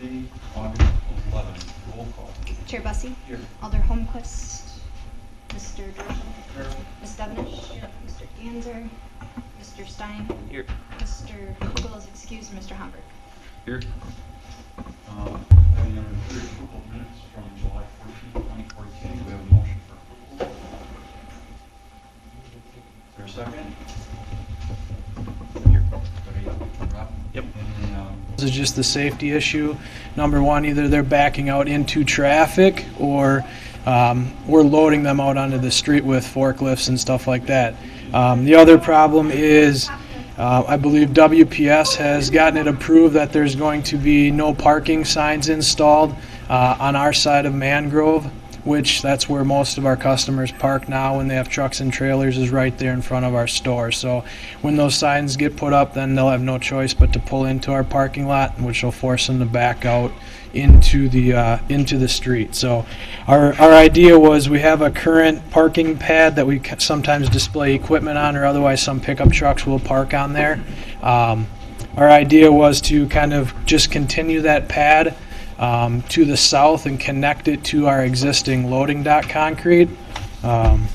Monday, August 11. Roll call. Chair Bussey? Here. Alder Holmquist? Mr. Dorschel? Here. Ms. Devenish? Mr. Ganzer? Mr. Stein? Here. Mr. Kugel is excused, Mr. Homburg. Here. Um, Item number three, approval of minutes from July 14, 2014. We have a motion for approval. Is there a second? Is just the safety issue. Number one, either they're backing out into traffic or um, we're loading them out onto the street with forklifts and stuff like that. Um, The other problem is, uh, I believe WPS has gotten it approved that there's going to be no parking signs installed uh, on our side of Mangrove, which that's where most of our customers park now when they have trucks and trailers is right there in front of our store. So when those signs get put up, then they'll have no choice but to pull into our parking lot, which will force them to back out into the uh, into the street. So our our idea was we have a current parking pad that we sometimes display equipment on, or otherwise some pickup trucks will park on there. Um, our idea was to kind of just continue that pad um, to the south and connect it to our existing loading dock concrete. Um,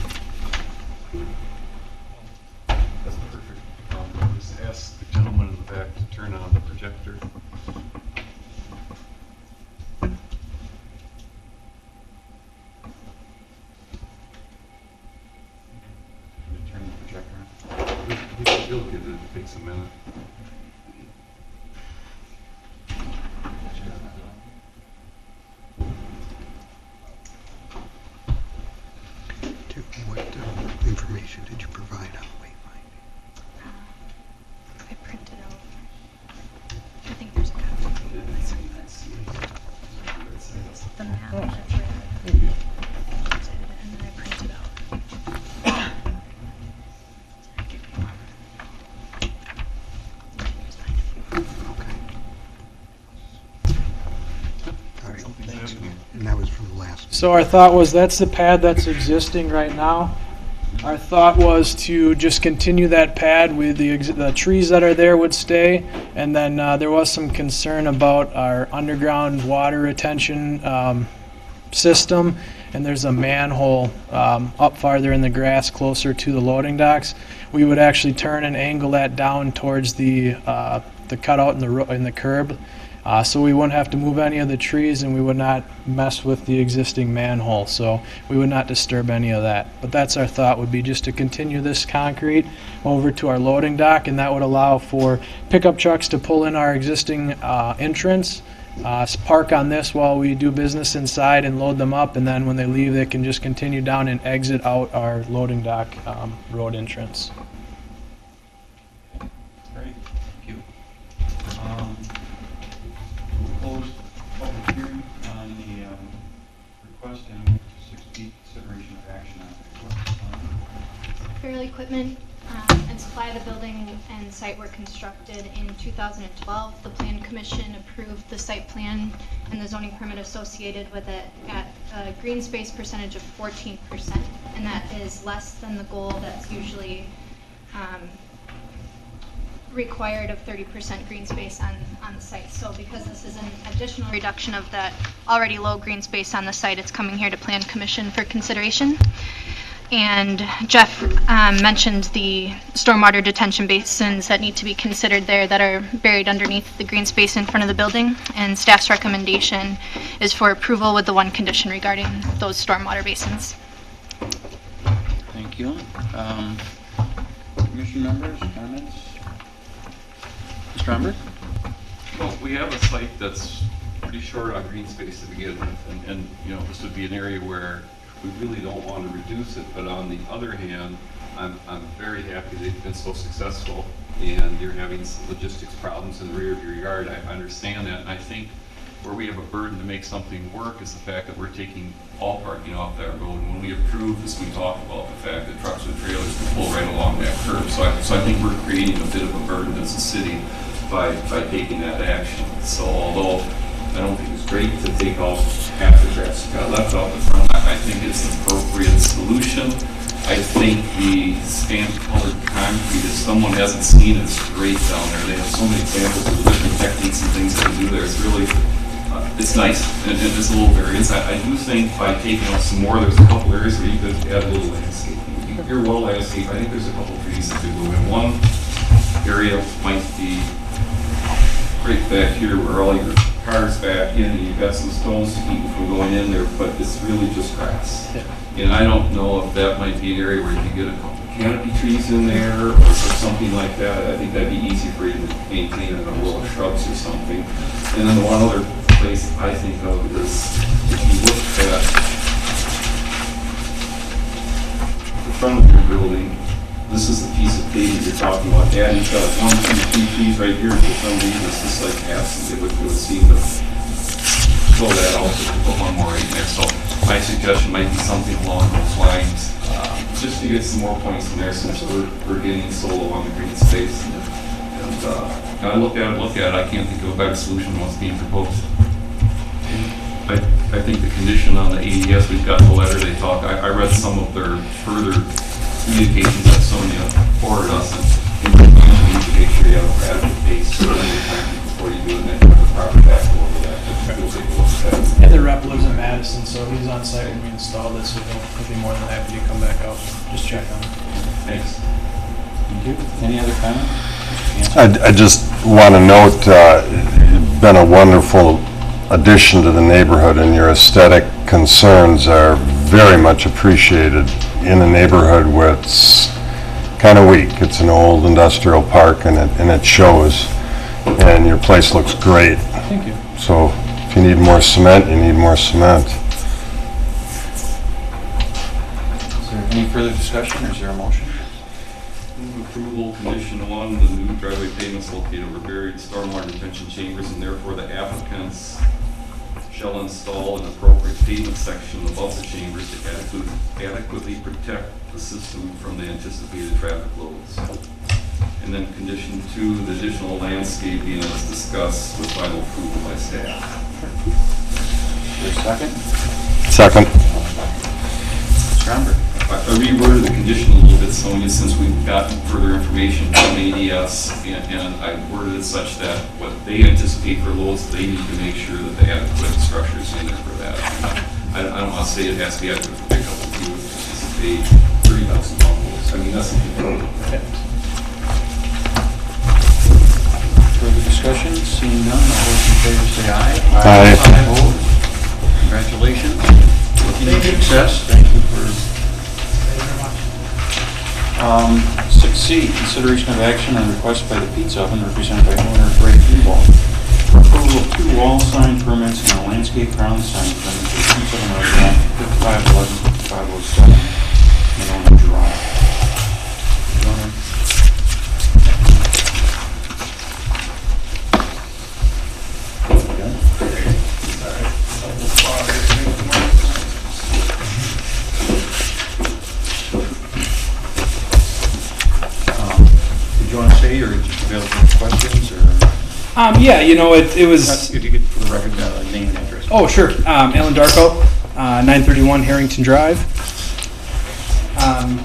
So our thought was, that's the pad that's existing right now. Our thought was to just continue that pad with the, the trees that are there would stay. And then, uh, there was some concern about our underground water retention, um, system. And there's a manhole, um, up farther in the grass closer to the loading docks. We would actually turn and angle that down towards the, uh, the cutout in the, in the curb. Uh, so we wouldn't have to move any of the trees and we would not mess with the existing manhole. So we would not disturb any of that. But that's our thought would be just to continue this concrete over to our loading dock and that would allow for pickup trucks to pull in our existing uh, entrance, uh, park on this while we do business inside and load them up. And then when they leave, they can just continue down and exit out our loading dock um, road entrance. Um, Equipment um, and Supply of the building and site were constructed in 2012. The Plan Commission approved the site plan and the zoning permit associated with it at a green space percentage of 14%. And that is less than the goal that's usually um, required of 30% green space on, on the site. So because this is an additional reduction of that already low green space on the site, it's coming here to Plan Commission for consideration. And Jeff um, mentioned the stormwater detention basins that need to be considered there that are buried underneath the green space in front of the building. And staff's recommendation is for approval with the one condition regarding those stormwater basins. Thank you. Um, Commission members, comments? Mr. Humber? Well, we have a site that's pretty short on green space to begin with, and, and, you know, this would be an area where we really don't want to reduce it, but on the other hand, I'm, I'm very happy they've been so successful, and you're having logistics problems in the rear of your yard, I understand that, and I think where we have a burden to make something work is the fact that we're taking all parking off that road, and when we approve this, we talk about the fact that trucks and trailers can pull right along that curb, so I, so I think we're creating a bit of a burden as a city by, by taking that action. So although I don't think it's great to take out half the grass that got left out the front, I, think it's an appropriate solution. I think the stamped colored concrete, if someone hasn't seen it, it's great down there. They have so many examples of different techniques and things they do there. It's really, uh, it's nice, and and a little variance. I, I do think by taking out some more, there's a couple areas where you could add a little landscaping. Your well landscape, I think there's a couple trees that could go in. One area might be right back here where all your cars back in, and you've got some stones to keep you from going in there, but it's really just grass. And I don't know if that might be an area where you could get a couple canopy trees in there or or something like that. I think that'd be easy for you to maintain in a row of shrubs or something. And then the one other place I think of is if you look at the front of your building, this is the piece of pavement you're talking about. Dad, you've got one, two, three trees right here, and for some reason, it's just like absent. It would, it would seem to show that to put one more in there. So my suggestion might be something along those lines, uh, just to get some more points in there since we're, we're getting so low on the green space. And, uh, I look at it, look at it, I can't think of a better solution than what's being proposed. I, I think the condition on the ADS, we've got the letter, they talk, I, I read some of their further communications that Sonia forwarded us, and you need to make sure you have adequate base before you do it, and then have the proper backflow over that, just take a look at that. And the rep lives in Madison, so he's on site when we installed it, so he'll he'll be more than happy to come back out and just check on it. Thanks. Thank you. Any other comment? I, I just want to note, uh, you've been a wonderful addition to the neighborhood, and your aesthetic concerns are very much appreciated in a neighborhood where it's kind of weak. It's an old industrial park, and it, and it shows, and your place looks great. Thank you. So if you need more cement, you need more cement. Is there any further discussion, or is there a motion? Move approval, condition one, the new driveway pavements located over buried stormwater detention chambers, and therefore the applicants shall install an appropriate pavement section above the chambers to adequately, adequately protect the system from the anticipated traffic loads. And then condition two, the additional landscaping as discussed with final approval by staff. Is there second? Second. Mr. Omber? I I reworded the condition a little bit, Sonia, since we've gotten further information from ADS, and and I worded it such that what they anticipate for loads, they need to make sure that they have the adequate structure is in there for that. I I don't want to say it has to be adequate for pickup, if you anticipate thirty thousand pound loads. I mean, that's, Further discussion? Seeing none, all those in favor say aye. Aye. Opposed? Congratulations. Continued success. Thank you for. Um, six C, consideration of action on request by the Pizza Oven represented by owner Greenwald. for Approval of two wall sign permits and a landscape ground sign permit for Pizza Oven restaurant fifty-five eleven, fifty-five oh seven, Monona Drive. Owner? Um, Did you want to say, or did you have any questions, or? Um, yeah, you know, it, it was. If you could, for the record, uh, name and address. Oh, sure. Um, Alan Darko, uh, 931 Harrington Drive. Um,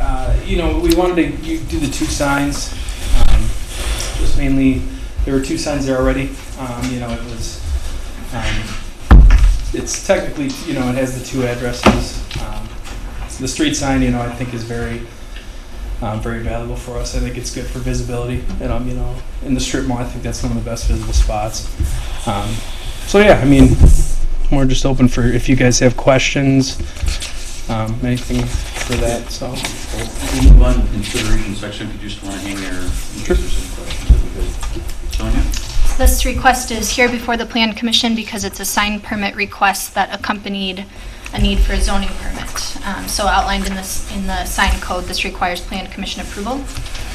uh, you know, we wanted to you do the two signs. Um, just mainly, there were two signs there already. Um, you know, it was. Um, it's technically, you know, it has the two addresses. Um, the street sign, you know, I think is very, um, very valuable for us. I think it's good for visibility. And, um, you know, in the strip mall, I think that's one of the best visible spots. Um, so yeah, I mean, we're just open for if you guys have questions, um, anything for that. So We'll move on to the consideration section, if you just want to hang there, in case questions, that'd be good. Sonia? This request is here before the Plan Commission because it's a sign permit request that accompanied a need for a zoning permit. Um, So outlined in this, in the sign code, this requires Plan Commission approval.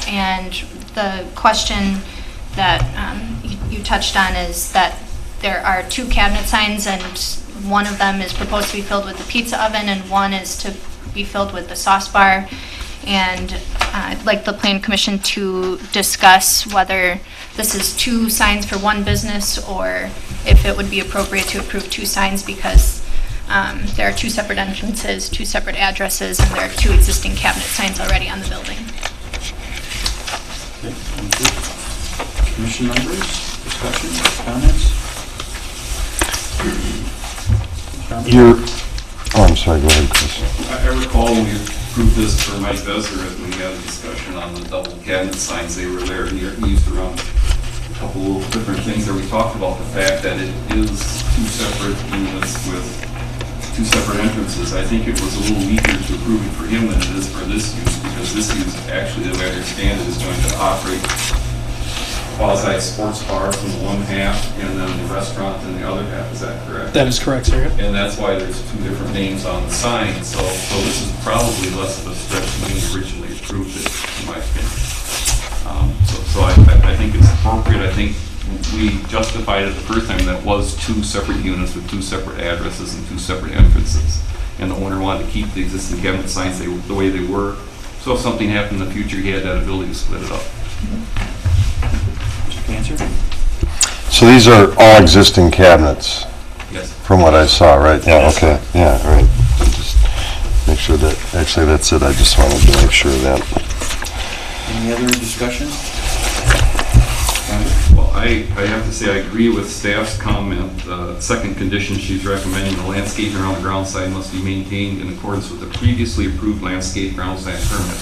And the question that um, you you touched on is that there are two cabinet signs and one of them is proposed to be filled with the pizza oven and one is to be filled with the sauce bar. And uh, I'd like the Plan Commission to discuss whether this is two signs for one business or if it would be appropriate to approve two signs because um, there are two separate entrances, two separate addresses, and there are two existing cabinet signs already on the building. Okay, thank you. Commission members, discussion, comments? You're, oh, I'm sorry, go ahead, Chris. I I recall when we approved this for Mike Besser, as we had a discussion on the double cabinet signs, they were there, and he he used around a couple of different things there. We talked about the fact that it is two separate units with two separate entrances. I think it was a little weaker to approve it for him than it is for this use, because this use, actually, the way I understand it, is going to operate quasi sports bar from the one half, and then the restaurant in the other half, is that correct? That is correct, sir. And that's why there's two different names on the sign, so, so this is probably less of a stretch than we originally approved it, in my opinion. Um, So, so I, I I think it's appropriate, I think we justified it the first time, that was two separate units with two separate addresses and two separate entrances. And the owner wanted to keep the existing cabinet signs they- the way they were, so if something happened in the future, he had that ability to split it up. Mr. Ganzer? So these are all existing cabinets, Yes. from what I saw, right? Yeah, okay, yeah, all right. Just Make sure that, actually, that's it, I just wanted to make sure of that. Any other discussion? I, I have to say, I agree with staff's comment. The second condition, she's recommending the landscaping around the ground sign must be maintained in accordance with the previously approved landscape ground sign permit.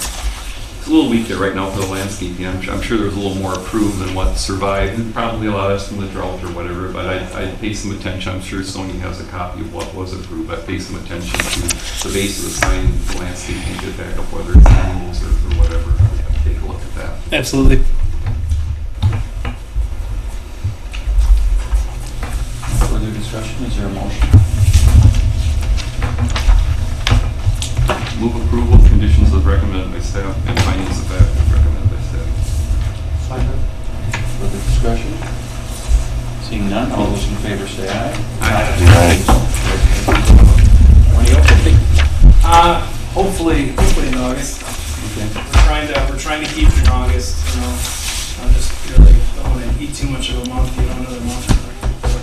It's a little weak there right now for the landscaping. I'm, I'm sure there's a little more approved than what survived, and probably a lot of from the drought or whatever, but I, I'd pay some attention. I'm sure Sonia has a copy of what was approved. I'd pay some attention to the base of the sign, the landscaping, get back up, whether it's animals or or whatever. I'd Take a look at that. Absolutely. There a motion? Move approval of conditions as recommended by staff and findings of fact as recommended by staff. Second. Further discussion? Seeing none, all those in favor say aye. Aye. When are you opening? Uh, hopefully, hopefully in August. Okay. We're trying to, we're trying to keep it in August, you know. I'm just really, don't want to eat too much of a month, you know, another month.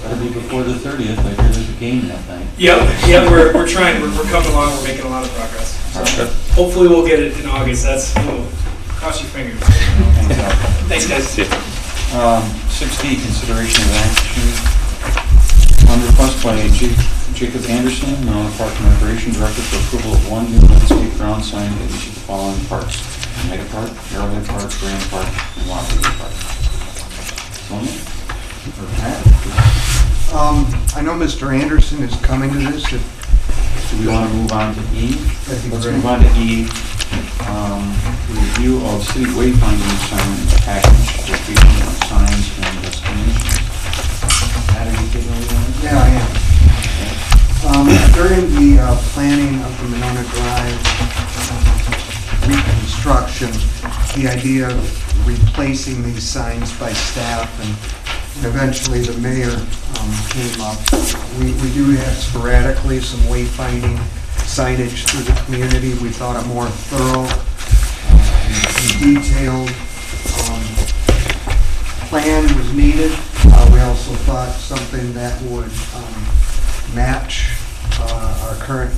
Gotta be before the thirtieth, I hear there's a game that night. Yep, yeah, we're, we're trying, we're, we're coming along, we're making a lot of progress. So Hopefully we'll get it in August, that's, oh, cross your fingers. Thanks, guys. Um, six D, consideration of action on request by Ja- Jacob Anderson, Monona Park and Recreation Director for approval of one new landscape ground sign at each of the following parks. Mega Park, Arrowhead Park, Grand Park, and Waterloo Park. Sonia? Or Pat? Um, I know Mr. Anderson is coming to this, if Do we want to move on to E? Let's move on to E. Um, Review of city wayfinding sign package, location of signs and destinations. Pat, are you taking over on? Yeah, I am. Um, During the uh, planning of the Monona Drive reconstruction, the idea of replacing these signs by staff and eventually the mayor um, came up. We we do have sporadically some wayfinding signage through the community. We thought a more thorough uh, and detailed um, plan was needed. Uh, We also thought something that would um, match uh, our current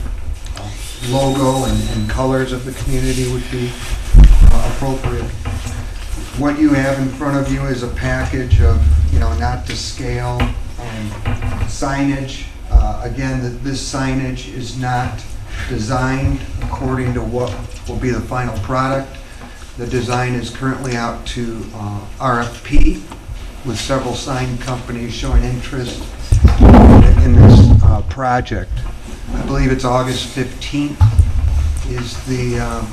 logo and and colors of the community would be appropriate. What you have in front of you is a package of, you know, not to scale um, signage. Uh, Again, this signage is not designed according to what will be the final product. The design is currently out to uh, RFP with several sign companies showing interest in this uh, project. I believe it's August 15th is the, um,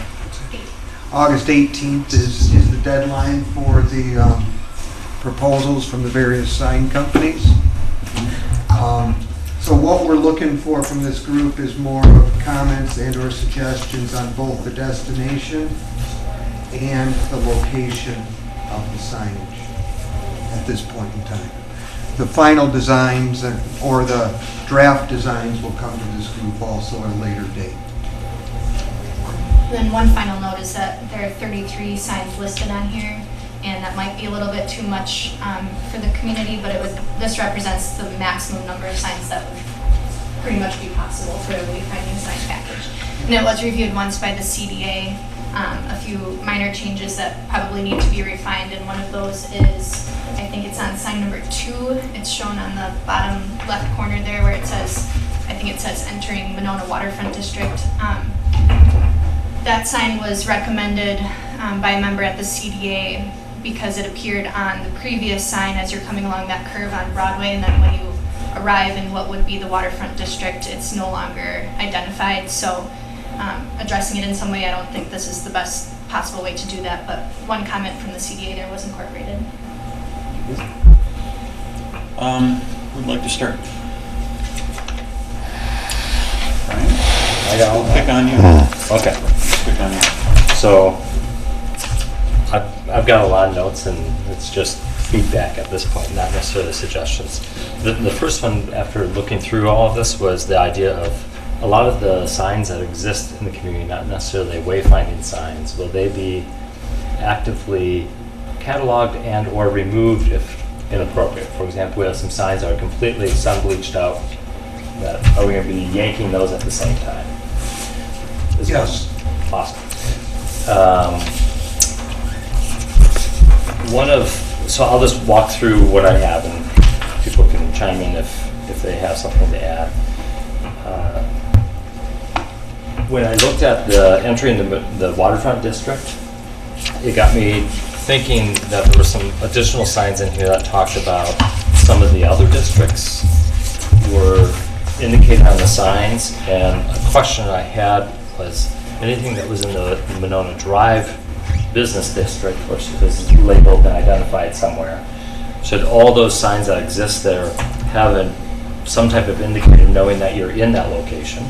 August 18th is, is deadline for the um, proposals from the various sign companies. Um, So what we're looking for from this group is more of comments and/or suggestions on both the destination and the location of the signage at this point in time. The final designs or the draft designs will come to this group also at a later date. Then one final note is that there are 33 signs listed on here, and that might be a little bit too much um, for the community, but it would, this represents the maximum number of signs that would pretty much be possible for a wayfinding sign package. And it was reviewed once by the CDA, um, a few minor changes that probably need to be refined, and one of those is, I think it's on sign number two, it's shown on the bottom left corner there where it says I think it says entering Monona Waterfront District. Um, That sign was recommended um, by a member at the CDA because it appeared on the previous sign as you're coming along that curve on Broadway, and then when you arrive in what would be the waterfront district, it's no longer identified. So um, addressing it in some way, I don't think this is the best possible way to do that, but one comment from the CDA there was incorporated. Um, who'd like to start? I got We'll pick on you. Hmm. Okay, Pick on you. so I've, I've got a lot of notes and it's just feedback at this point, not necessarily suggestions. The, the first one, after looking through all of this, was the idea of a lot of the signs that exist in the community, not necessarily wayfinding signs, will they be actively cataloged and or removed if inappropriate? For example, we have some signs that are completely sun bleached out, that, are we gonna be yanking those at the same time? Yes. Awesome. Um, One of, so I'll just walk through what I have and people can chime in if, if they have something to add. Uh, When I looked at the entry in the, the waterfront district, it got me thinking that there were some additional signs in here that talked about some of the other districts were indicated on the signs, and a question I had was, anything that was in the Monona Drive Business District, which is labeled and identified somewhere, should all those signs that exist there have a, some type of indicator knowing that you're in that location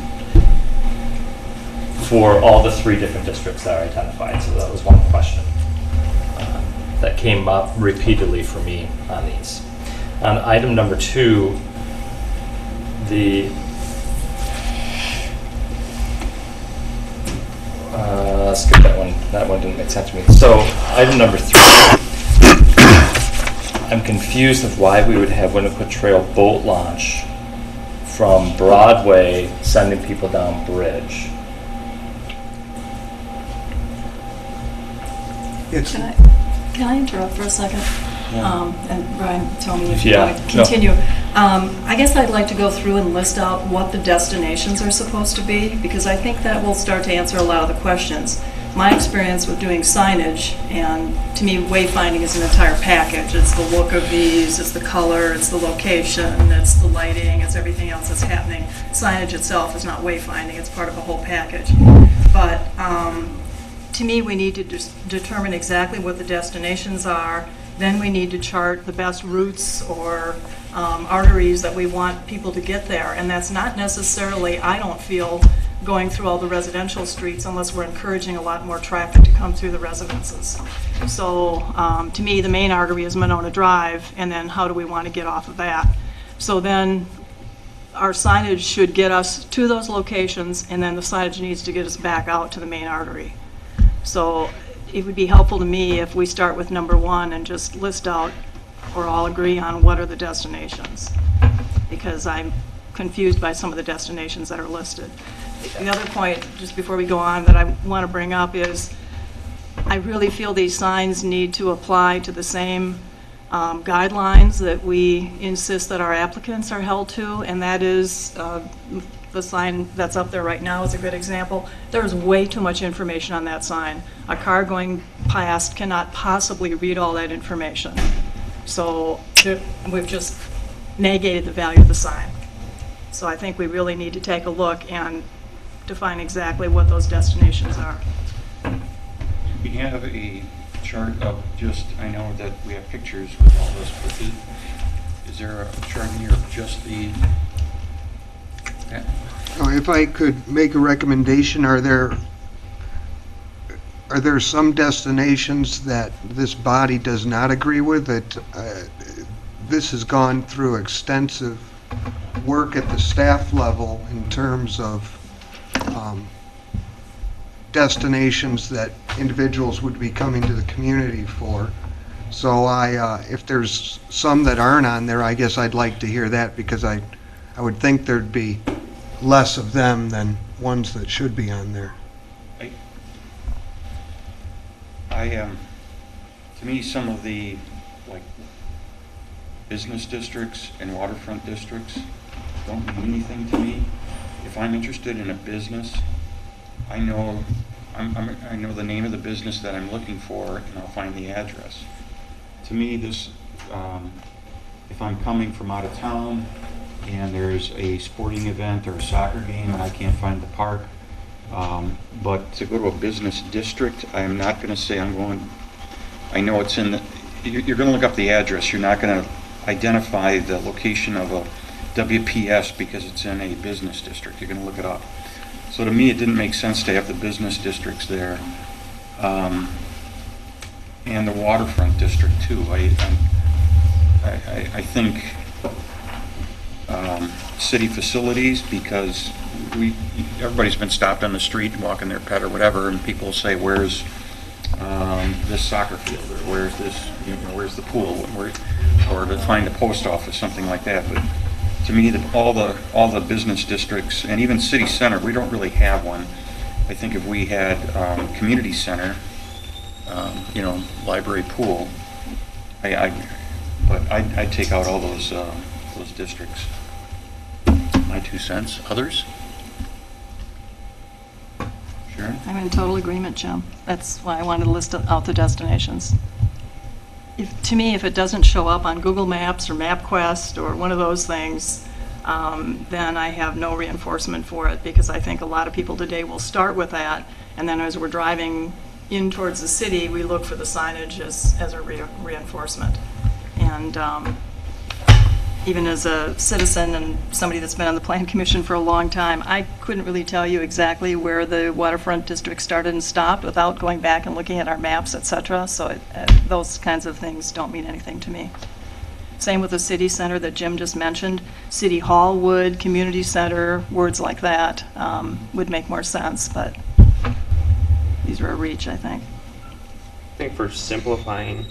for all the three different districts that are identified? So that was one question uh, that came up repeatedly for me on these. On item number two, the, uh, skip that one, that one didn't make sense to me. So, item number three, I'm confused of why we would have Winnequah Trail boat launch from Broadway sending people down Bridge. It's, Can I, can I interrupt for a second? Um, And Brian, tell me if you Yeah, want to no. continue. Um, I guess I'd like to go through and list out what the destinations are supposed to be, because I think that will start to answer a lot of the questions. My experience with doing signage, and to me, wayfinding is an entire package. It's the look of these, it's the color, it's the location, it's the lighting, it's everything else that's happening. Signage itself is not wayfinding, it's part of a whole package. But um, to me, we need to just determine exactly what the destinations are. Then we need to chart the best routes or um, arteries that we want people to get there. And that's not necessarily, I don't feel, going through all the residential streets unless we're encouraging a lot more traffic to come through the residences. So um, to me, the main artery is Monona Drive, and then how do we want to get off of that? So then our signage should get us to those locations, and then the signage needs to get us back out to the main artery. So it would be helpful to me if we start with number one and just list out, or all agree on what are the destinations. Because I'm confused by some of the destinations that are listed. The other point, just before we go on, that I want to bring up is, I really feel these signs need to apply to the same um, guidelines that we insist that our applicants are held to, and that is, uh, the sign that's up there right now is a good example. There is way too much information on that sign. A car going past cannot possibly read all that information. So we've just negated the value of the sign. So I think we really need to take a look and define exactly what those destinations are. We have a chart of just, I know that we have pictures with all this, but is, there a chart here of just the, if I could make a recommendation, are there, are there some destinations that this body does not agree with, that uh, this has gone through extensive work at the staff level in terms of um, destinations that individuals would be coming to the community for? So I, uh, if there's some that aren't on there, I guess I'd like to hear that, because I, I would think there'd be less of them than ones that should be on there. I, I, um, to me, some of the, like, business districts and waterfront districts don't mean anything to me. If I'm interested in a business, I know, I'm, I'm, I know the name of the business that I'm looking for, and I'll find the address. To me, this, um, if I'm coming from out of town, and there's a sporting event or a soccer game, and I can't find the park, um, but to go to a business district, I am not gonna say I'm going, I know it's in, the you're, you're gonna look up the address, you're not gonna identify the location of a WPS because it's in a business district, you're gonna look it up. So to me, it didn't make sense to have the business districts there. Um, and the waterfront district too. I, I, I- I think, um, city facilities, because we, everybody's been stopped on the street walking their pet or whatever, and people say, where's, um, this soccer field, or where's this, you know, where's the pool, where, or to find a post office, something like that, but to me, the, all the, all the business districts, and even city center, we don't really have one. I think if we had, um, community center, um, you know, library pool, I, I, but I'd, I'd take out all those, uh, those districts. My two cents. Others? Sharon? I'm in total agreement, Jim. That's why I wanted to list out the destinations. If, to me, if it doesn't show up on Google Maps or MapQuest or one of those things, um, then I have no reinforcement for it, because I think a lot of people today will start with that, and then as we're driving in towards the city, we look for the signage as, as a re- reinforcement. And um, even as a citizen and somebody that's been on the Plan Commission for a long time, I couldn't really tell you exactly where the waterfront district started and stopped without going back and looking at our maps, etc. so it- uh, those kinds of things don't mean anything to me. Same with the city center that Jim just mentioned. City Hall would, community center, words like that um, would make more sense, but these are a reach, I think. I think for simplifying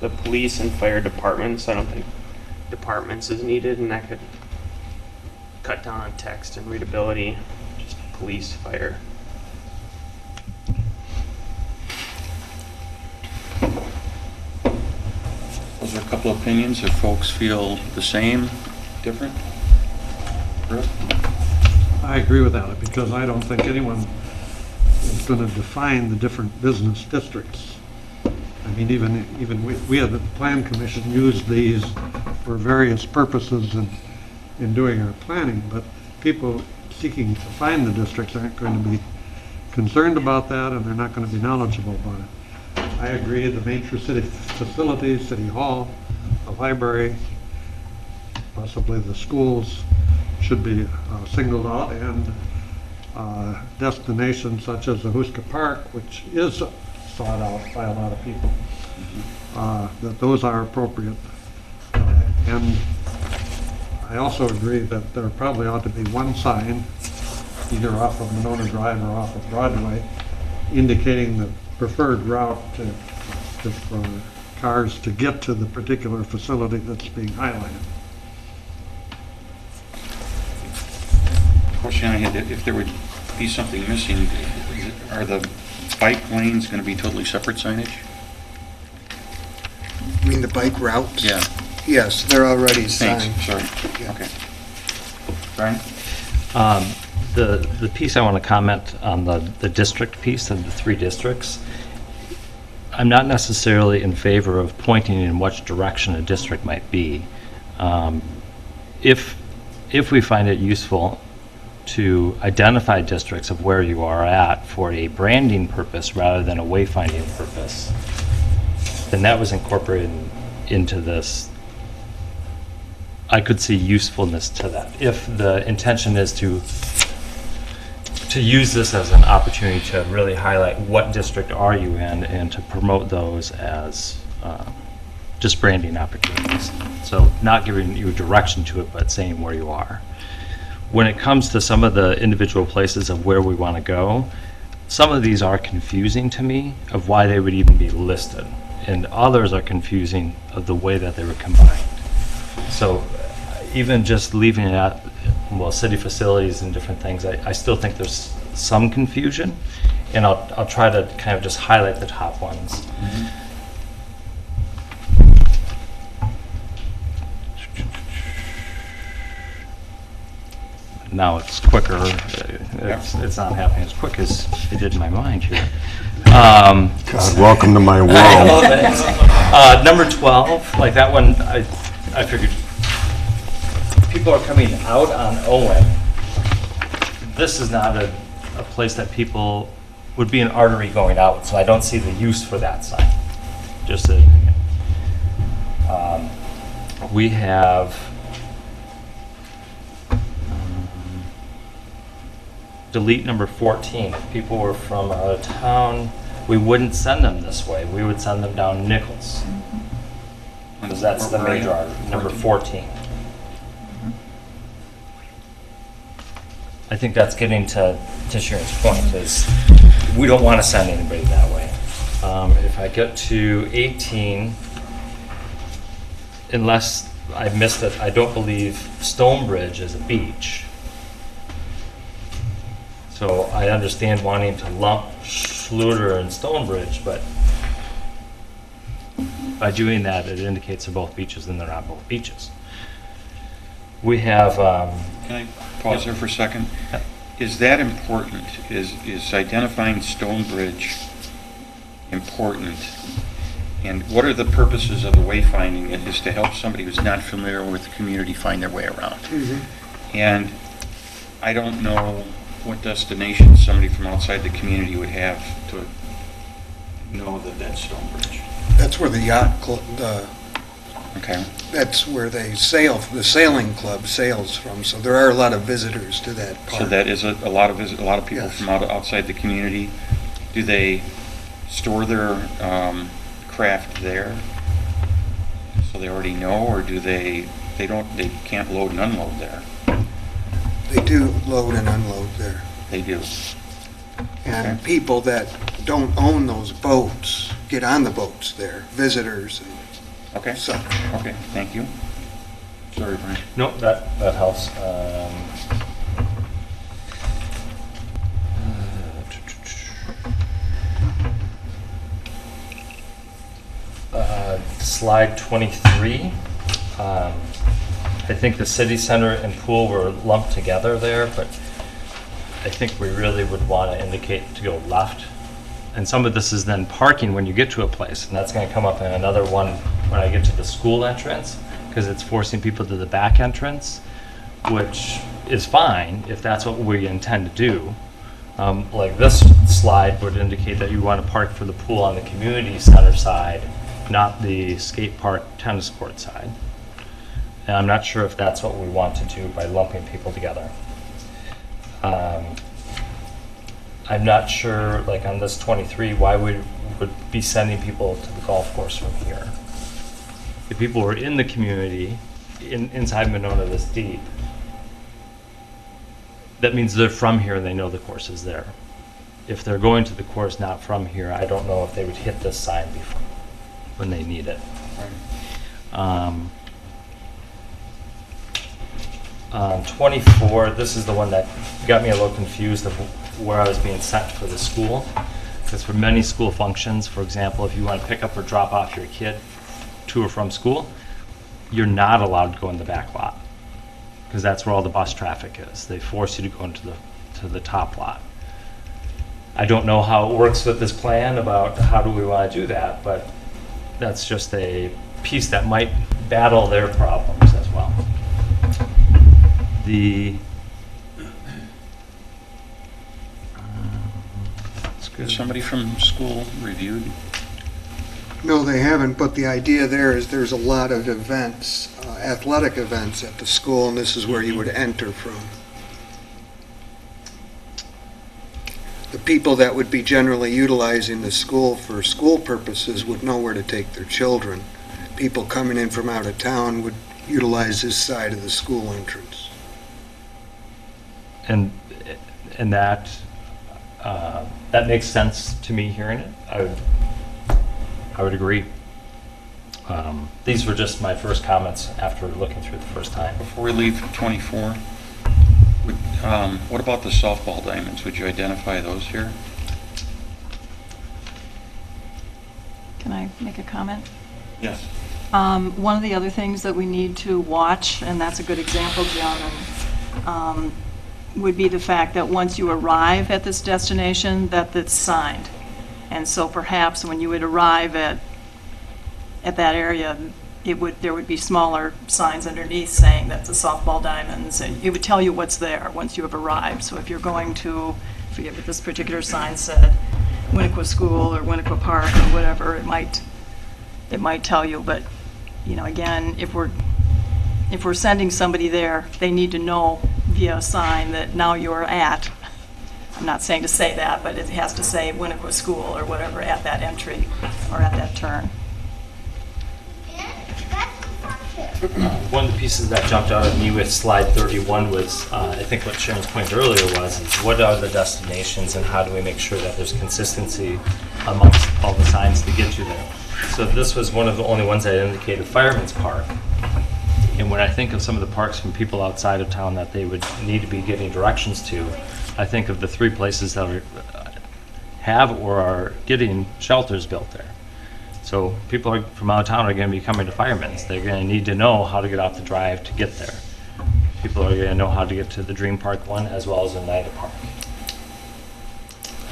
the police and fire departments, I don't think departments is needed, and that could cut down on text and readability. Just police, fire. Those are a couple of opinions. If folks feel the same, different? Rick? I agree with that, because I don't think anyone is going to define the different business districts. I mean, even, even we, we have the Plan Commission used these for various purposes in, in doing our planning, but people seeking to find the districts aren't going to be concerned about that, and they're not going to be knowledgeable about it. I agree, the major city facilities, City Hall, the library, possibly the schools should be uh, singled out, and uh, destinations such as the Ahuska Park, which is sought out by a lot of people, uh, that those are appropriate. And I also agree that there probably ought to be one sign, either off of Monona Drive or off of Broadway, indicating the preferred route to, to- for cars to get to the particular facility that's being highlighted. Question I had, if there would be something missing, are the bike lanes going to be totally separate signage? I mean, the bike routes? Yeah, Yes, they're already thanks, signed. sorry. Yeah. Okay. Brian? Um, The, the piece I want to comment on the, the district piece of the three districts, I'm not necessarily in favor of pointing in which direction a district might be. Um, If, if we find it useful to identify districts of where you are at for a branding purpose rather than a wayfinding purpose, then that was incorporated into this I could see usefulness to that. If the intention is to, to use this as an opportunity to really highlight what district are you in and to promote those as um, just branding opportunities. So not giving you direction to it, but saying where you are. When it comes to some of the individual places of where we want to go, some of these are confusing to me of why they would even be listed. And others are confusing of the way that they were combined. So uh, even just leaving it at, well, city facilities and different things, I, I still think there's some confusion. And I'll, I'll try to kind of just highlight the top ones. now it's quicker. It's, it's not happening as quick as it did in my mind here. Um, God, welcome to my world. Uh, number 12, like that one, I, I figured people are coming out on Owen. This is not a, a place that people, would be an artery going out, so I don't see the use for that sign. Just a, um, we have, um, delete number 14. If people were from out of town, we wouldn't send them this way. We would send them down Nichols. Because that's the Where are major artery, number 14. I think that's getting to, to Sharon's point, is we don't want to send anybody that way. Um, If I get to 18, unless I missed it, I don't believe Stonebridge is a beach. So I understand wanting to lump Schluter and Stonebridge, but by doing that, it indicates they're both beaches and they're not both beaches. We have, um, Can I pause there for a second? Is that important? Is, is identifying Stonebridge important? And what are the purposes of the wayfinding? It is to help somebody who's not familiar with the community find their way around. Mm-hmm. And I don't know what destination somebody from outside the community would have to know that that's Stonebridge. That's where the yacht, cl- the, Okay? that's where they sail, the sailing club sails from, so there are a lot of visitors to that park. So that is a, a lot of, visit- a lot of people Yes. from out, outside the community. Do they store their, um, craft there? So they already know, or do they, they don't, they can't load and unload there? They do load and unload there. They do. And Okay. people that don't own those boats get on the boats there, visitors Okay, so, okay, thank you. Sorry, Brian. no, that, that helps. Um, uh, Slide 23. um, I think the city center and pool were lumped together there, but I think we really would want to indicate to go left. And some of this is then parking when you get to a place, and that's going to come up in another one when I get to the school entrance, because it's forcing people to the back entrance, which is fine if that's what we intend to do. Um, Like this slide would indicate that you want to park for the pool on the community center side, not the skate park tennis court side. And I'm not sure if that's what we want to do by lumping people together. Um, I'm not sure, like on this 23, why we would be sending people to the golf course from here. If people who are in the community, in, inside Monona this deep, that means they're from here and they know the course is there. If they're going to the course not from here, I don't know if they would hit this sign before, when they need it. Um, um, 24, this is the one that got me a little confused of where I was being sent for the school. Because for many school functions, for example, if you want to pick up or drop off your kid to or from school, you're not allowed to go in the back lot. Because that's where all the bus traffic is. They force you to go into the, to the top lot. I don't know how it works with this plan about how do we want to do that, but that's just a piece that might battle their problems as well. The. Somebody from school reviewed? No, they haven't, but the idea there is there's a lot of events, uh, athletic events at the school, and this is where you would enter from. The people that would be generally utilizing the school for school purposes would know where to take their children. People coming in from out of town would utilize this side of the school entrance. And, and that, uh, that makes sense to me hearing it. I I would agree. Um, These were just my first comments after looking through it the first time. Before we leave 24, would, um, what about the softball diamonds? Would you identify those here? Can I make a comment? Yes. Um, One of the other things that we need to watch, and that's a good example, John, um, would be the fact that once you arrive at this destination, that it's signed. And so perhaps when you would arrive at, at that area, it would, there would be smaller signs underneath saying that the softball diamonds, and it would tell you what's there once you have arrived. So if you're going to, forget what this particular sign said, Winnequah School or Winnequah Park or whatever, it might, it might tell you, but, you know, again, if we're, if we're sending somebody there, they need to know via a sign that now you're at, I'm not saying to say that, but it has to say Winnequah School or whatever at that entry or at that turn. One of the pieces that jumped out at me with slide 31 was, uh, I think what Sharon's point earlier was, is what are the destinations and how do we make sure that there's consistency amongst all the signs to get you there? So this was one of the only ones that indicated Fireman's Park. And when I think of some of the parks from people outside of town that they would need to be getting directions to, I think of the three places that are, have or are getting shelters built there. So people are, from out of town are going to be coming to Fireman's. They're going to need to know how to get off the drive to get there. People are going to know how to get to the Dream Park one as well as Oneida Park.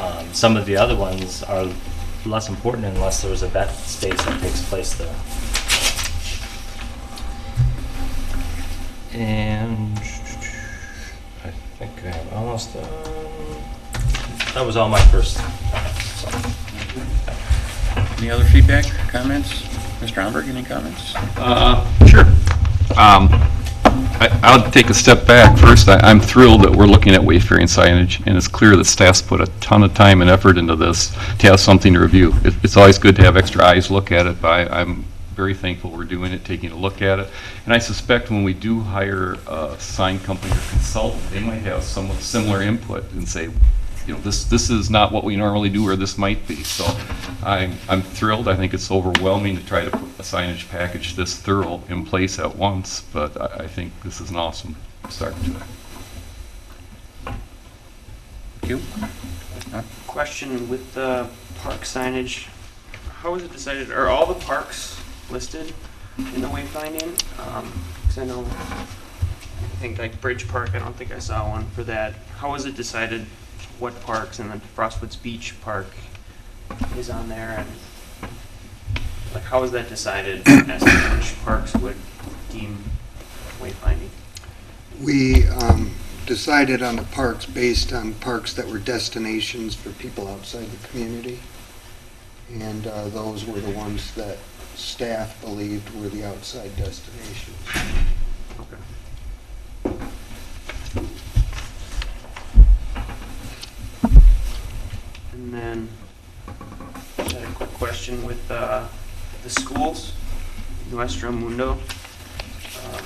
Um, some of the other ones are less important unless there's a bet space that takes place there. And think I am almost done. That was all my first. so. Any other feedback, comments? Mr. Omberg, any comments? Uh, Sure. Um, I- I'll take a step back. First, I- I'm thrilled that we're looking at wayfaring signage, and it's clear that staff's put a ton of time and effort into this to have something to review. It- It's always good to have extra eyes look at it, but I- I'm very thankful we're doing it, taking a look at it. And I suspect when we do hire a sign company or consultant, they might have some similar input and say, you know, this, this is not what we normally do, or this might be. So I'm, I'm thrilled. I think it's overwhelming to try to put a signage package this thorough in place at once, but I, I think this is an awesome start to it. Thank you. Uh, question with the park signage, how was it decided, are all the parks listed in the wayfinding? Um 'cause I know, I think like Bridge Park, I don't think I saw one for that. How was it decided what parks and then Frostwoods Beach Park is on there and like how was that decided as to which parks would deem wayfinding? We um, decided on the parks based on parks that were destinations for people outside the community. And uh, those were the ones that staff believed were the outside destinations. Okay. And then, had a quick question with uh, the schools, Nuestro Mundo. Um,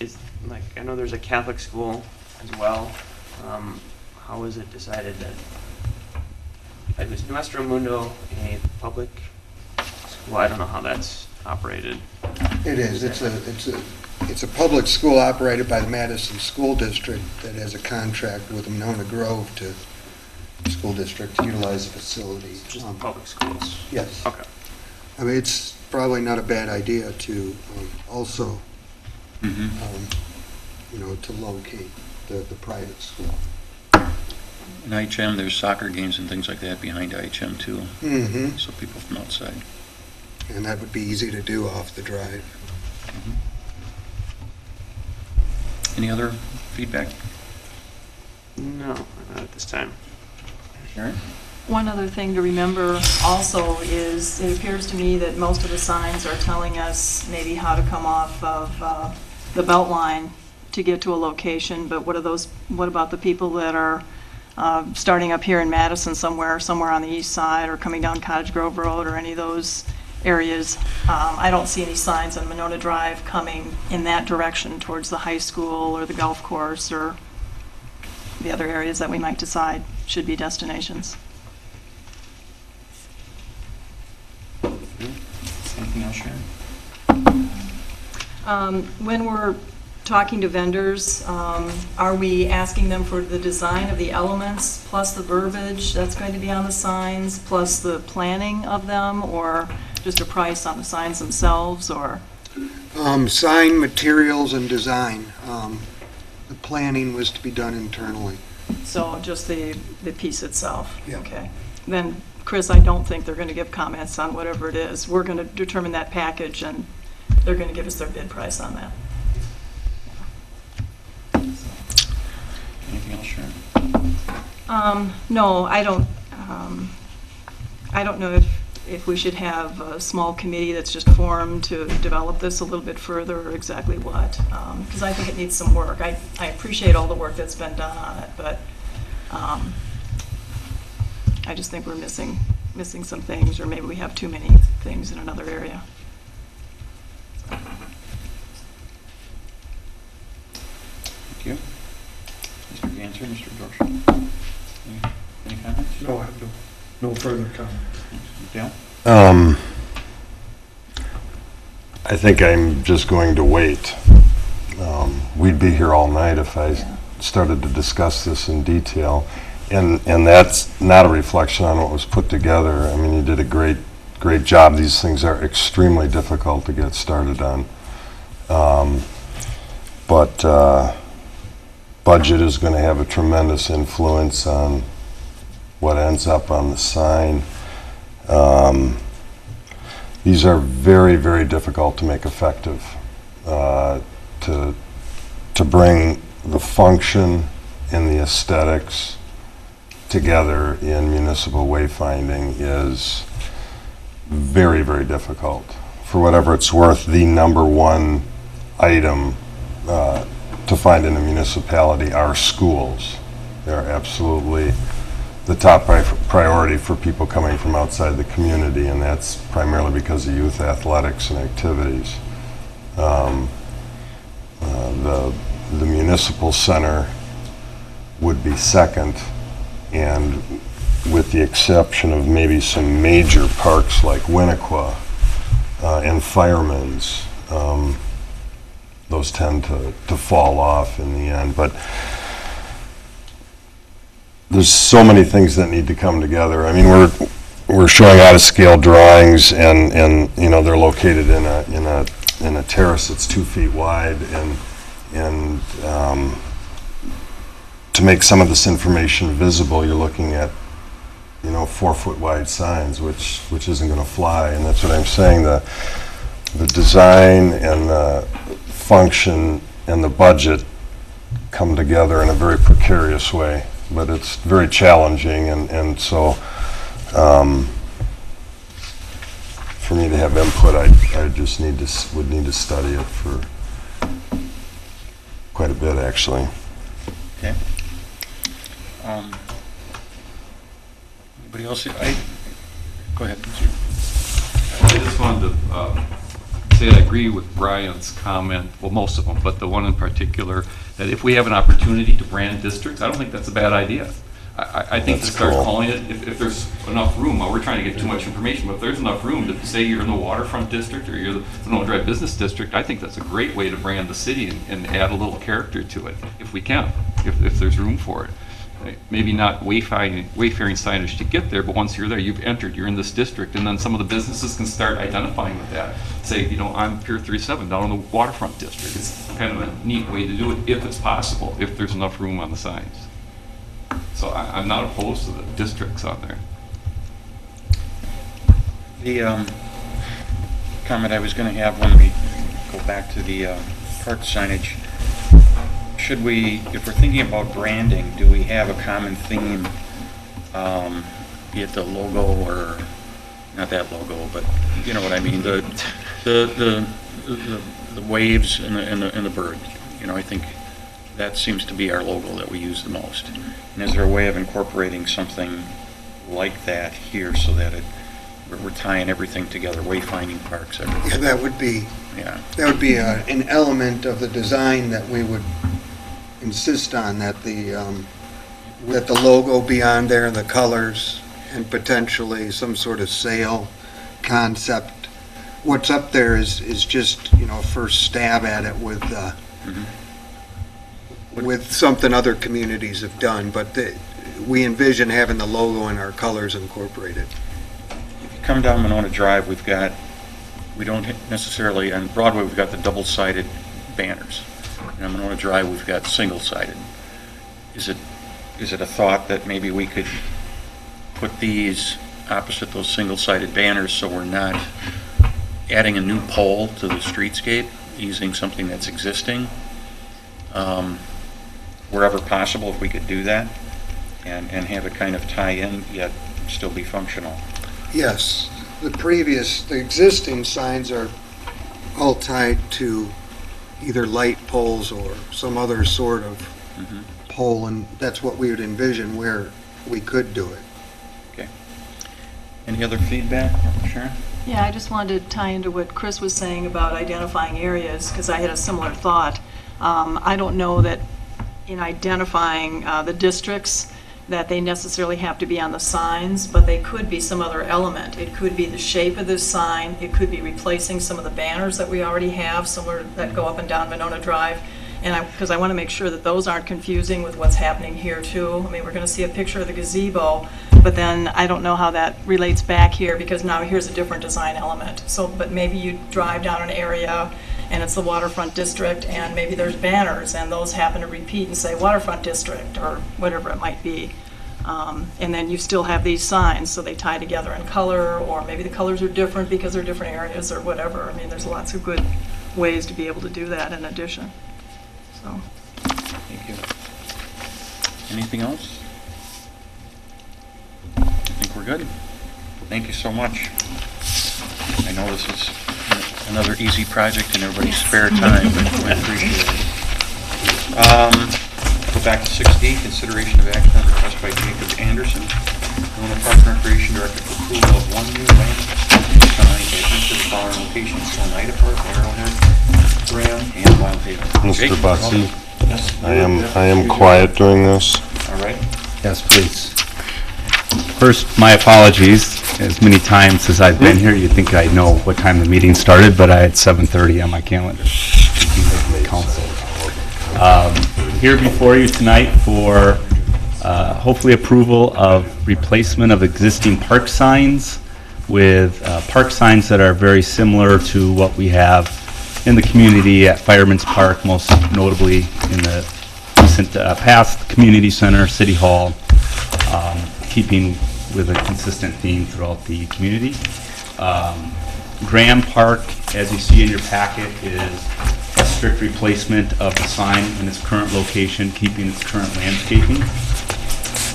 Is, like, I know there's a Catholic school as well. Um, was it decided that, is Nuestro Mundo a public school? I don't know how that's operated. It is, it's a, it's a, it's a public school operated by the Madison School District that has a contract with Monona Grove to, school district to utilize the facility. Just Um, public schools? Yes. Okay. I mean, it's probably not a bad idea to um, also, Mhm. um, you know, to locate the, the private school. In IHM, there's soccer games and things like that behind IHM too, Mm-hmm. so people from outside. And that would be easy to do off the drive. Any other feedback? No, not at this time. Sharon? One other thing to remember also is, it appears to me that most of the signs are telling us maybe how to come off of uh, the belt line to get to a location, but what are those, what about the people that are uh, starting up here in Madison somewhere, somewhere on the east side, or coming down Cottage Grove Road, or any of those areas? Um, I don't see any signs on Monona Drive coming in that direction towards the high school or the golf course or the other areas that we might decide should be destinations. Anything else, Sharon? Um, When we're talking to vendors, um, are we asking them for the design of the elements plus the verbiage that's going to be on the signs, plus the planning of them, or just a price on the signs themselves, or? Um, sign materials and design. Um, The planning was to be done internally. So just the, the piece itself? Yeah. Okay. Then, Chris, I don't think they're going to give comments on whatever it is. We're going to determine that package, and they're going to give us their bid price on that. Anything else, Sharon? Um, no, I don't, um, I don't know if, if we should have a small committee that's just formed to develop this a little bit further or exactly what. Um, cause I think it needs some work. I, I appreciate all the work that's been done on it, but, um, I just think we're missing, missing some things, or maybe we have too many things in another area. Thank you. Mr. Ganzer, Mr. Dorson? Any- Any comments? No, I have no, no further comment. Um, I think I'm just going to wait. Um, We'd be here all night if I started to discuss this in detail. And, and that's not a reflection on what was put together. I mean, you did a great, great job. These things are extremely difficult to get started on. Um, But uh, budget is going to have a tremendous influence on what ends up on the sign. Um, These are very, very difficult to make effective. Uh, To, to bring the function and the aesthetics together in municipal wayfinding is very, very difficult. For whatever it's worth, the number one item uh, to find in a municipality are schools. They're absolutely the top pri- priority for people coming from outside the community, and that's primarily because of youth athletics and activities. Um, uh, The the municipal center would be second, and with the exception of maybe some major parks like Winnequah uh, and Fireman's, um, those tend to to fall off in the end. But there's so many things that need to come together. I mean, we're, we're showing out-of-scale drawings, and, and, you know, they're located in a, in a, in a terrace that's two feet wide, and, and um, to make some of this information visible, you're looking at, you know, four-foot wide signs, which, which isn't gonna fly, and that's what I'm saying, the, the design and the function and the budget come together in a very precarious way, but it's very challenging, and, and so, um, for me to have input, I, I just need to, would need to study it for quite a bit, actually. Okay. Um, Anybody else? I, go ahead. I just wanted to uh, say I agree with Brian's comment, well, most of them, but the one in particular, that if we have an opportunity to brand districts, I don't think that's a bad idea. I- I, think to That's start cool. calling it, if, if there's enough room, well, we're trying to get too much information, but if there's enough room to say you're in the waterfront district or you're the Monona Drive Business District, I think that's a great way to brand the city and, and add a little character to it, if we can, if, if there's room for it. Maybe not wayfinding, wayfaring signage to get there, but once you're there, you've entered, you're in this district, and then some of the businesses can start identifying with that. Say, you know, I'm Pier 37 down in the waterfront district. It's kind of a neat way to do it, if it's possible, if there's enough room on the signs. So I, I'm not opposed to the districts on there. The um, comment I was going to have when we go back to the uh, park signage, should we, if we're thinking about branding, do we have a common theme? um, Be it the logo or, not that logo, but you know what I mean, the, the, the, the the waves and the, and the, and the bird. You know, I think that seems to be our logo that we use the most. And is there a way of incorporating something like that here so that it, we're we're tying everything together, wayfinding parks, Yeah, everything? that would be, Yeah. that would be uh, an element of the design that we would insist on, that the, um, that the logo be on there, and the colors, and potentially some sort of sail concept. What's up there is, is just, you know, a first stab at it with, uh, Mhm. with something other communities have done, but the- we envision having the logo and our colors incorporated. If you come down Monona Drive, we've got, we don't necessarily, on Broadway, we've got the double-sided banners. On Monona Drive, we've got single-sided. Is it, is it a thought that maybe we could put these opposite those single-sided banners so we're not adding a new pole to the streetscape, using something that's existing? Um, Wherever possible, if we could do that, and, and have it kind of tie in, yet still be functional. Yes, the previous, the existing signs are all tied to either light poles or some other sort of Mhm. pole, and that's what we would envision where we could do it. Okay. Any other feedback, Sharon? Yeah, I just wanted to tie into what Chris was saying about identifying areas, because I had a similar thought. Um, I don't know that in identifying uh, the districts, that they necessarily have to be on the signs, but they could be some other element. It could be the shape of the sign, it could be replacing some of the banners that we already have, somewhere that go up and down Monona Drive. And I, because I want to make sure that those aren't confusing with what's happening here too. I mean, we're going to see a picture of the gazebo, but then I don't know how that relates back here, because now here's a different design element. So, but maybe you drive down an area, and it's the waterfront district, and maybe there's banners, and those happen to repeat and say waterfront district, or whatever it might be. Um, And then you still have these signs, so they tie together in color, or maybe the colors are different because they're different areas, or whatever. I mean, there's lots of good ways to be able to do that in addition, so. Thank you. Anything else? I think we're good. Thank you so much. I know this is another easy project in everybody's spare time, but I appreciate it. Um, Go back to 6D, consideration of action on request by Jacob Anderson, Illinois Park and Recreation Director for approval of one new land sign at each of the following locations, Oneida Park, Arrowhead, Graham, and Wild Haven. Mr. Jacob, Butsy, Yes. I am, I am quiet during this. All right. Yes, please. First, my apologies. As many times as I've been here, you'd think I know what time the meeting started, but I had 7:30 on my calendar. Council. Um, Here before you tonight for uh, hopefully approval of replacement of existing park signs with uh, park signs that are very similar to what we have in the community at Fireman's Park, most notably in the recent uh, past, Community Center, City Hall, um, keeping with a consistent theme throughout the community. Um, Graham Park, as you see in your packet, is a strict replacement of the sign in its current location, keeping its current landscaping.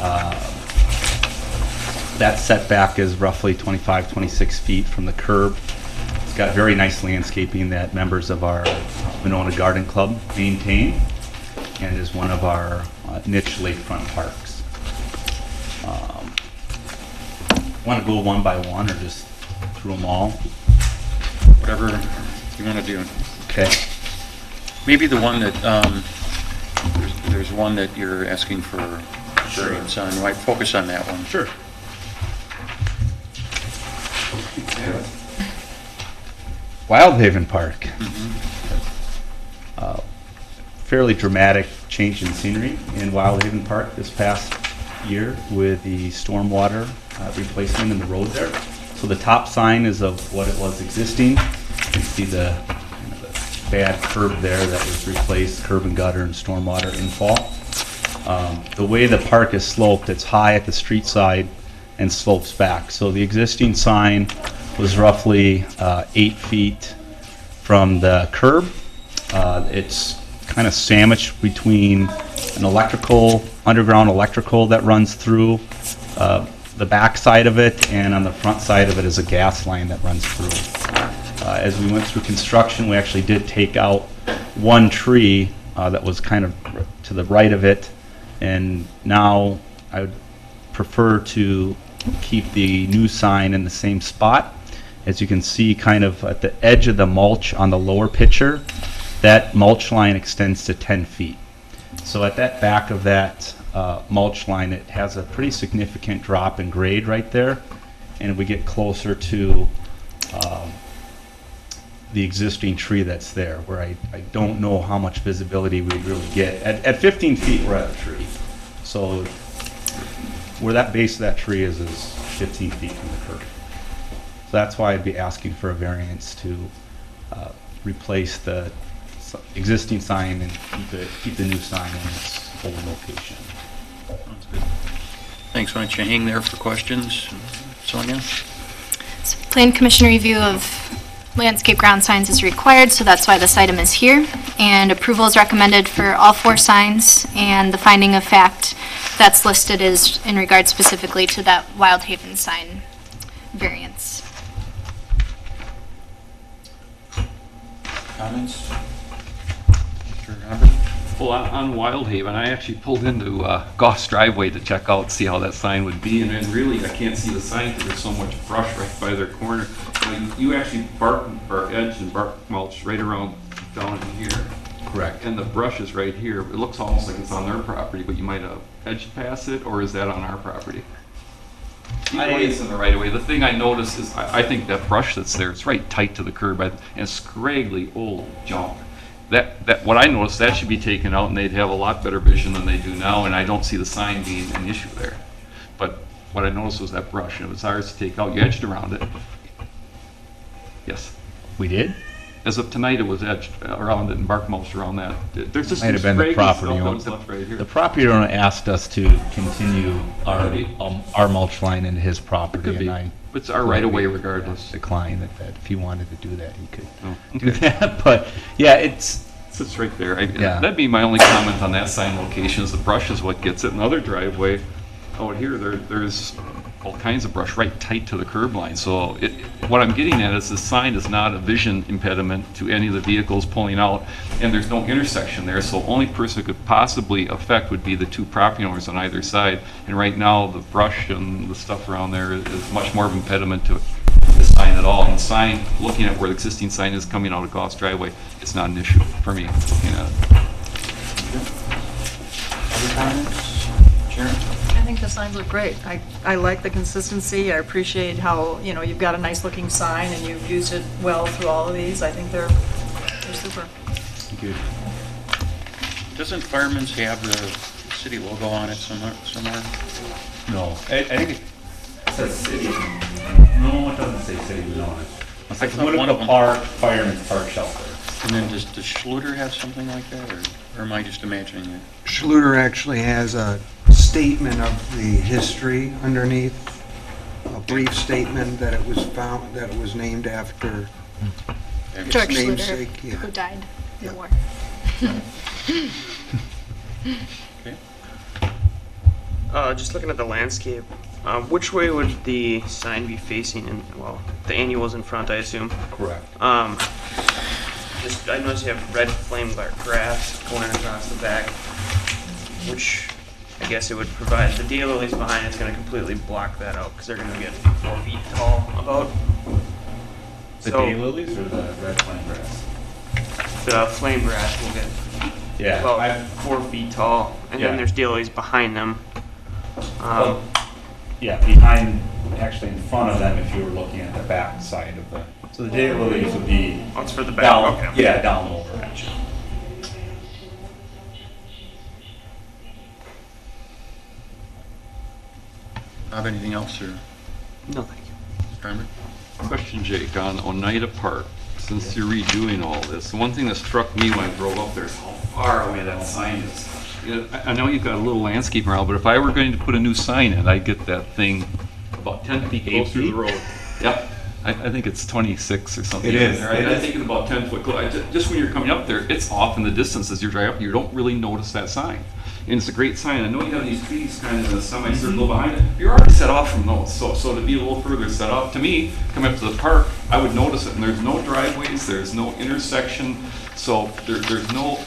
Uh, That setback is roughly 25, 26 feet from the curb. It's got very nice landscaping that members of our Monona Garden Club maintain and is one of our uh, niche lakefront parks. Want to go one by one or just through them all? Whatever you want to do. Okay. Maybe the one that, um, there's- there's one that you're asking for variance on, you might focus on that one. Sure. Wildhaven Park. Uh, Fairly dramatic change in scenery in Wildhaven Park this past year with the stormwater uh, replacement in the road there. So the top sign is of what it was existing. You can see the the bad curb there that was replaced, curb and gutter and stormwater infall. Um, The way the park is sloped, it's high at the street side and slopes back. So the existing sign was roughly uh, eight feet from the curb. Uh, It's kind of sandwiched between an electrical, underground electrical that runs through uh, the back side of it, and on the front side of it is a gas line that runs through. Uh, As we went through construction, we actually did take out one tree uh, that was kind of to the right of it, and now I would prefer to keep the new sign in the same spot. As you can see, kind of at the edge of the mulch on the lower picture, that mulch line extends to 10 feet. So at that back of that uh, mulch line, it has a pretty significant drop in grade right there. And we get closer to um, the existing tree that's there, where I, I don't know how much visibility we really get. At, at 15 feet, we're at a tree. So where that base of that tree is, is 15 feet from the curb. So that's why I'd be asking for a variance to uh, replace the existing sign and keep it, keep the new sign in its old location. Sounds good. Thanks. Why don't you hang there for questions? Sonia? So Plan Commission review of landscape ground signs is required, so that's why this item is here. And approval is recommended for all four signs, and the finding of fact that's listed is in regard specifically to that Wild Haven sign variance. Comments? Mr. Hubbard? Well, on- on Wild Haven, I actually pulled into uh, Goff's driveway to check out, see how that sign would be, and then really, I can't see the sign because there's so much brush right by their corner. You- You actually bark, bark edge and bark mulch right around down in here. Correct. And the brush is right here. It looks almost like it's on their property, but you might have edged past it, or is that on our property? Either way, it's in the right of way. The thing I noticed is, I, I think that brush that's there, it's right tight to the curb, and it's scraggly old junk. That, that, what I noticed, that should be taken out, and they'd have a lot better vision than they do now, and I don't see the sign being an issue there. But what I noticed was that brush, and it was ours to take out. You edged around it. Yes. We did? As of tonight, it was edged around it and bark mulch around that. There's just Might have been the property stuff that owner. was left right here. The property owner asked us to continue our, um, our mulch line into his property, Could be. and I. But it's our right of way regardless. Declined that, that if he wanted to do that, he could Oh, do okay. that, but, yeah, it's, It's right there. I- Yeah. That'd be my only comment on that sign location, is the brush is what gets it. Another driveway out here, there, there's all kinds of brush right tight to the curb line. So it, what I'm getting at is the sign is not a vision impediment to any of the vehicles pulling out, and there's no intersection there, so only person it could possibly affect would be the two property owners on either side. And right now, the brush and the stuff around there is much more of an impediment to the sign at all. And the sign, looking at where the existing sign is coming out of Goff's driveway, it's not an issue for me, looking at it. Other comments? Sharon? I think the signs look great. I, I like the consistency. I appreciate how, you know, you've got a nice-looking sign and you've used it well through all of these. I think they're, they're super. Thank you. Doesn't Fireman's have the city logo on it somewhere? somewhere? No, I, I think it says city. No, it doesn't say city on it. It's like I thought one Whittle of them- Park, Fireman's Park Shelter. And then does, does Schluter have something like that, or, or am I just imagining it? Schluter actually has a statement of the history underneath, a brief statement that it was found, that it was named after its George Schluter, namesake. yeah. who died in the war. Okay. Uh, just looking at the landscape, uh, which way would the sign be facing? And well, the annual's in front, I assume. Correct. Um, just I noticed you have red flame gra- grass going across the back, which I guess it would provide the daylilies behind. It's going to completely block that out because they're going to get four feet tall. About The So- daylilies or the red flame grass? The flame grass will get Yeah, about I've- four feet tall, and Yeah. then there's daylilies behind them. well, Um, yeah, behind, actually in front of them, if you were looking at the back side of the, so the daylilies would be oh, it's for the back. down, okay. yeah, down over, actually. Bob, anything else, or No, thank you. Mr. Hubbard? Question, Jake, on Oneida Park, since you're redoing all this, the one thing that struck me when I drove up there is how far away that sign is. You know, I I know you've got a little landscape around, but if I were going to put a new sign in, I'd get that thing about 10 feet Eight closer to the road. Yep, I, I think it's 26 or something. It is, I- it I is. think it's about 10 foot close. I ju- Just when you're coming up there, it's off in the distance as you drive up, you don't really notice that sign. And it's a great sign. I know you have these trees kind of in a semicircle mm-hmm. behind it. You're already set off from those, so, so to be a little further set off, to me, coming up to the park, I would notice it. And there's no driveways, there's no intersection, so there, there's no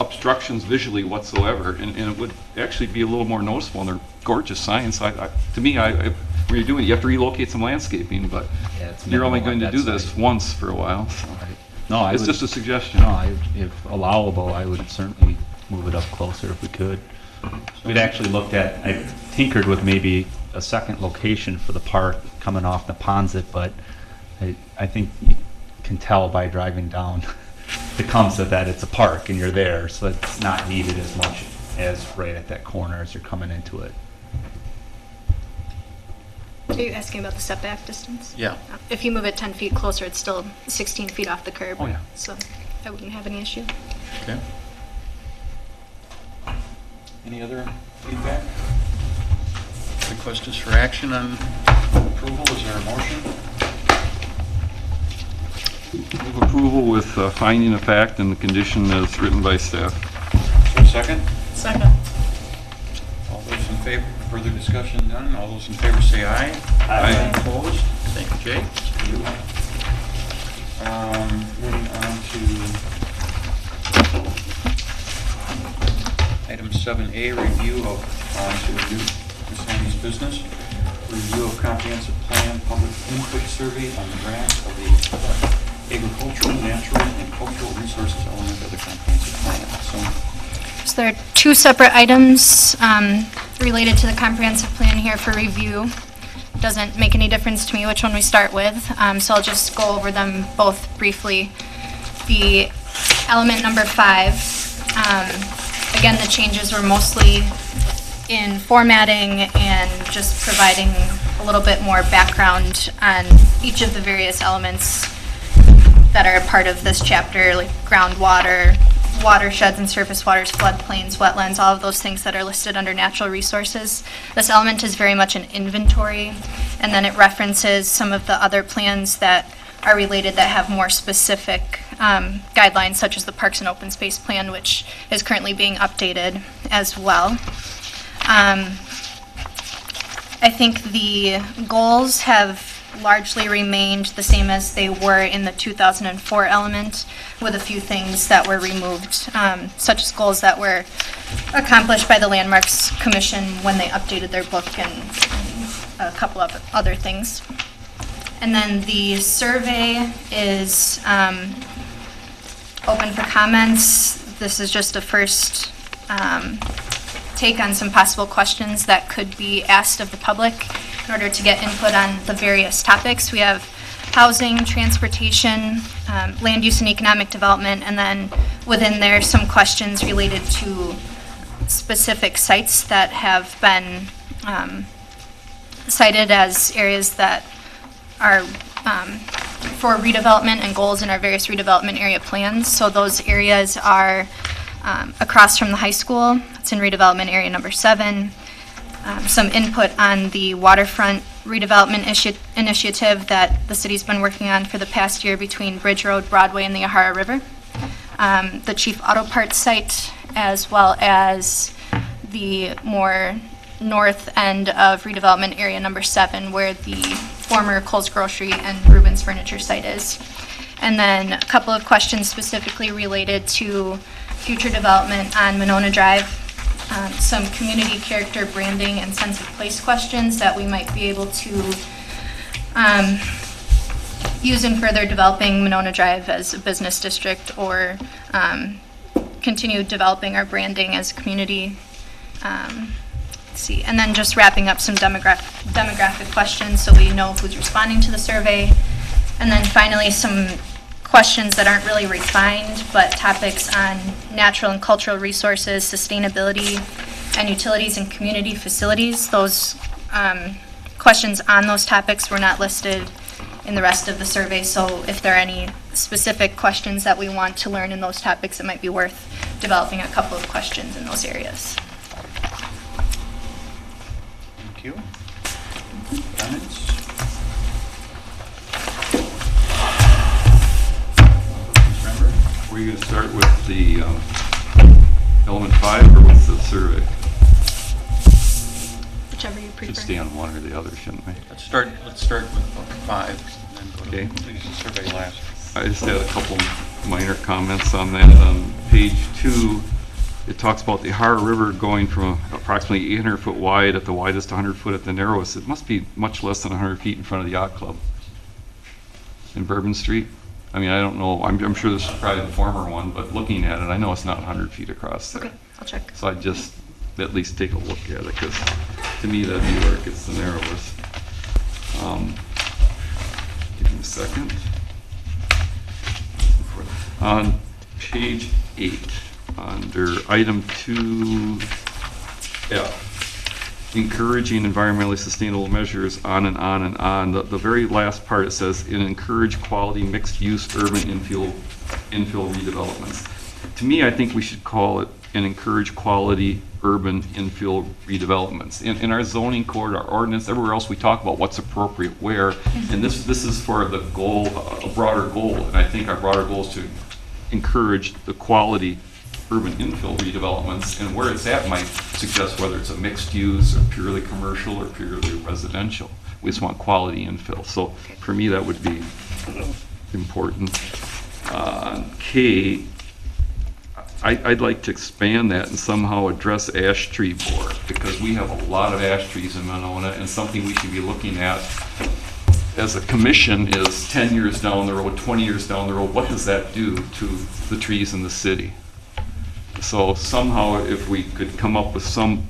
obstructions visually whatsoever. And, and it would actually be a little more noticeable, and they're gorgeous signs. I, I, to me, I, I, when you're doing it, you have to relocate some landscaping, but Yeah, it's you're only minimal going to do this once for a while, so. No, I It's would, just a suggestion. no, I, if allowable, I would certainly move it up closer if we could. We'd actually looked at, I tinkered with maybe a second location for the park coming off Napontet, but I, I think you can tell by driving down the Tecumseh that it's a park and you're there, so it's not needed as much as right at that corner as you're coming into it. Are you asking about the setback distance? Yeah. If you move it 10 feet closer, it's still 16 feet off the curb. Oh, yeah. So I wouldn't have any issue. Okay. Any other feedback? Request is for action on approval, is there a motion? Move approval with uh, finding of fact and the condition as written by staff. Is there a second? Second. All those in favor, further discussion done, all those in favor say aye. Aye. Opposed? Thank you, Jay. Um, moving on to item seven A, review of, on to review miscellaneous business. Review of comprehensive plan, public input survey on the grant of the agricultural, natural, and cultural resources element of the comprehensive plan. So, So there are two separate items um, related to the comprehensive plan here for review. Doesn't make any difference to me which one we start with, um, so I'll just go over them both briefly. The element number five, um, again, the changes were mostly in formatting and just providing a little bit more background on each of the various elements that are part of this chapter, like groundwater, watersheds and surface waters, floodplains, wetlands, all of those things that are listed under natural resources. This element is very much an inventory, and then it references some of the other plans that are related that have more specific um, guidelines, such as the Parks and Open Space Plan, which is currently being updated as well. Um, I think the goals have largely remained the same as they were in the 2004 element, with a few things that were removed, um, such as goals that were accomplished by the Landmarks Commission when they updated their book and and a couple of other things. And then the survey is um, open for comments. This is just a first um, take on some possible questions that could be asked of the public in order to get input on the various topics. We have housing, transportation, um, land use and economic development, and then within there, some questions related to specific sites that have been um, cited as areas that are um, for redevelopment and goals in our various redevelopment area plans. So those areas are um, across from the high school. It's in redevelopment area number seven. Um, Some input on the waterfront redevelopment issue- initiative that the city's been working on for the past year between Bridge Road, Broadway, and the Yahara River. Um, The Chief Auto Parts site, as well as the more north end of redevelopment area number seven, where the former Kohl's Grocery and Rubens Furniture site is. And then a couple of questions specifically related to future development on Monona Drive, um, some community character branding and sense of place questions that we might be able to um, use in further developing Monona Drive as a business district or um, continue developing our branding as a community. Um, see, and then just wrapping up some demographic, demographic questions so we know who's responding to the survey. And then finally, some questions that aren't really refined, but topics on natural and cultural resources, sustainability, and utilities and community facilities. Those um, questions on those topics were not listed in the rest of the survey, so if there are any specific questions that we want to learn in those topics, it might be worth developing a couple of questions in those areas. Thank you. Were you gonna start with the, um, element five or with the survey? Whichever you prefer. Should stay on one or the other, shouldn't we? Let's start, let's start with five, and then go Okay. to police and survey last. I just had a couple minor comments on that. On page two, it talks about the Har River going from approximately 800 foot wide at the widest, 100 foot at the narrowest. It must be much less than 100 feet in front of the yacht club in Bourbon Street. I mean, I don't know, I'm, I'm sure this is probably the former one, but looking at it, I know it's not 100 feet across there. Okay, I'll check. So I'd just at least take a look at it, because to me, that'd be where it gets the narrowest. Um, Give me a second. On page eight, under item two F, encouraging environmentally sustainable measures, on and on and on. The, the very last part, it says, "And encourage quality mixed-use urban infill infill redevelopments. To me, I think we should call it and encourage quality urban infill redevelopments. In, in our zoning code, our ordinance, everywhere else, we talk about what's appropriate where, and this, this is for the goal, a broader goal, and I think our broader goal is to encourage the quality urban infill redevelopments, and where it's at might suggest whether it's a mixed use, or purely commercial, or purely residential. We just want quality infill, so for me, that would be important. Uh, I'd like to expand that and somehow address ash tree board, because we have a lot of ash trees in Monona, and something we should be looking at as a commission is 10 years down the road, 20 years down the road, what does that do to the trees in the city? So somehow, if we could come up with some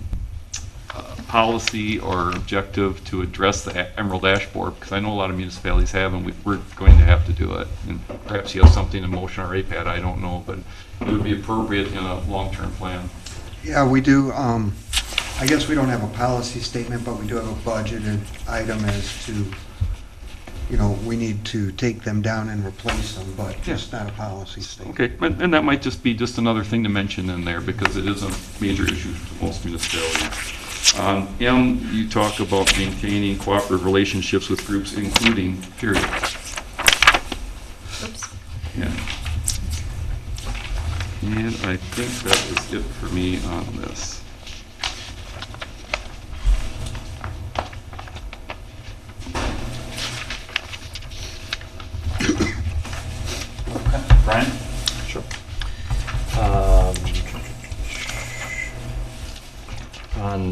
uh, policy or objective to address the Emerald Ash Borer, because I know a lot of municipalities have, and we- we're going to have to do it. And perhaps you have something in motion or APAT, I don't know, but it would be appropriate in a long-term plan. Yeah, we do, um, I guess we don't have a policy statement, but we do have a budgeted item as to, you know, we need to take them down and replace them, but just not a policy statement. Okay, and and that might just be just another thing to mention in there, because it is a major issue to most municipalities. Um, M, you talk about maintaining cooperative relationships with groups, including, period. Oops. Yeah. And I think that is it for me on this.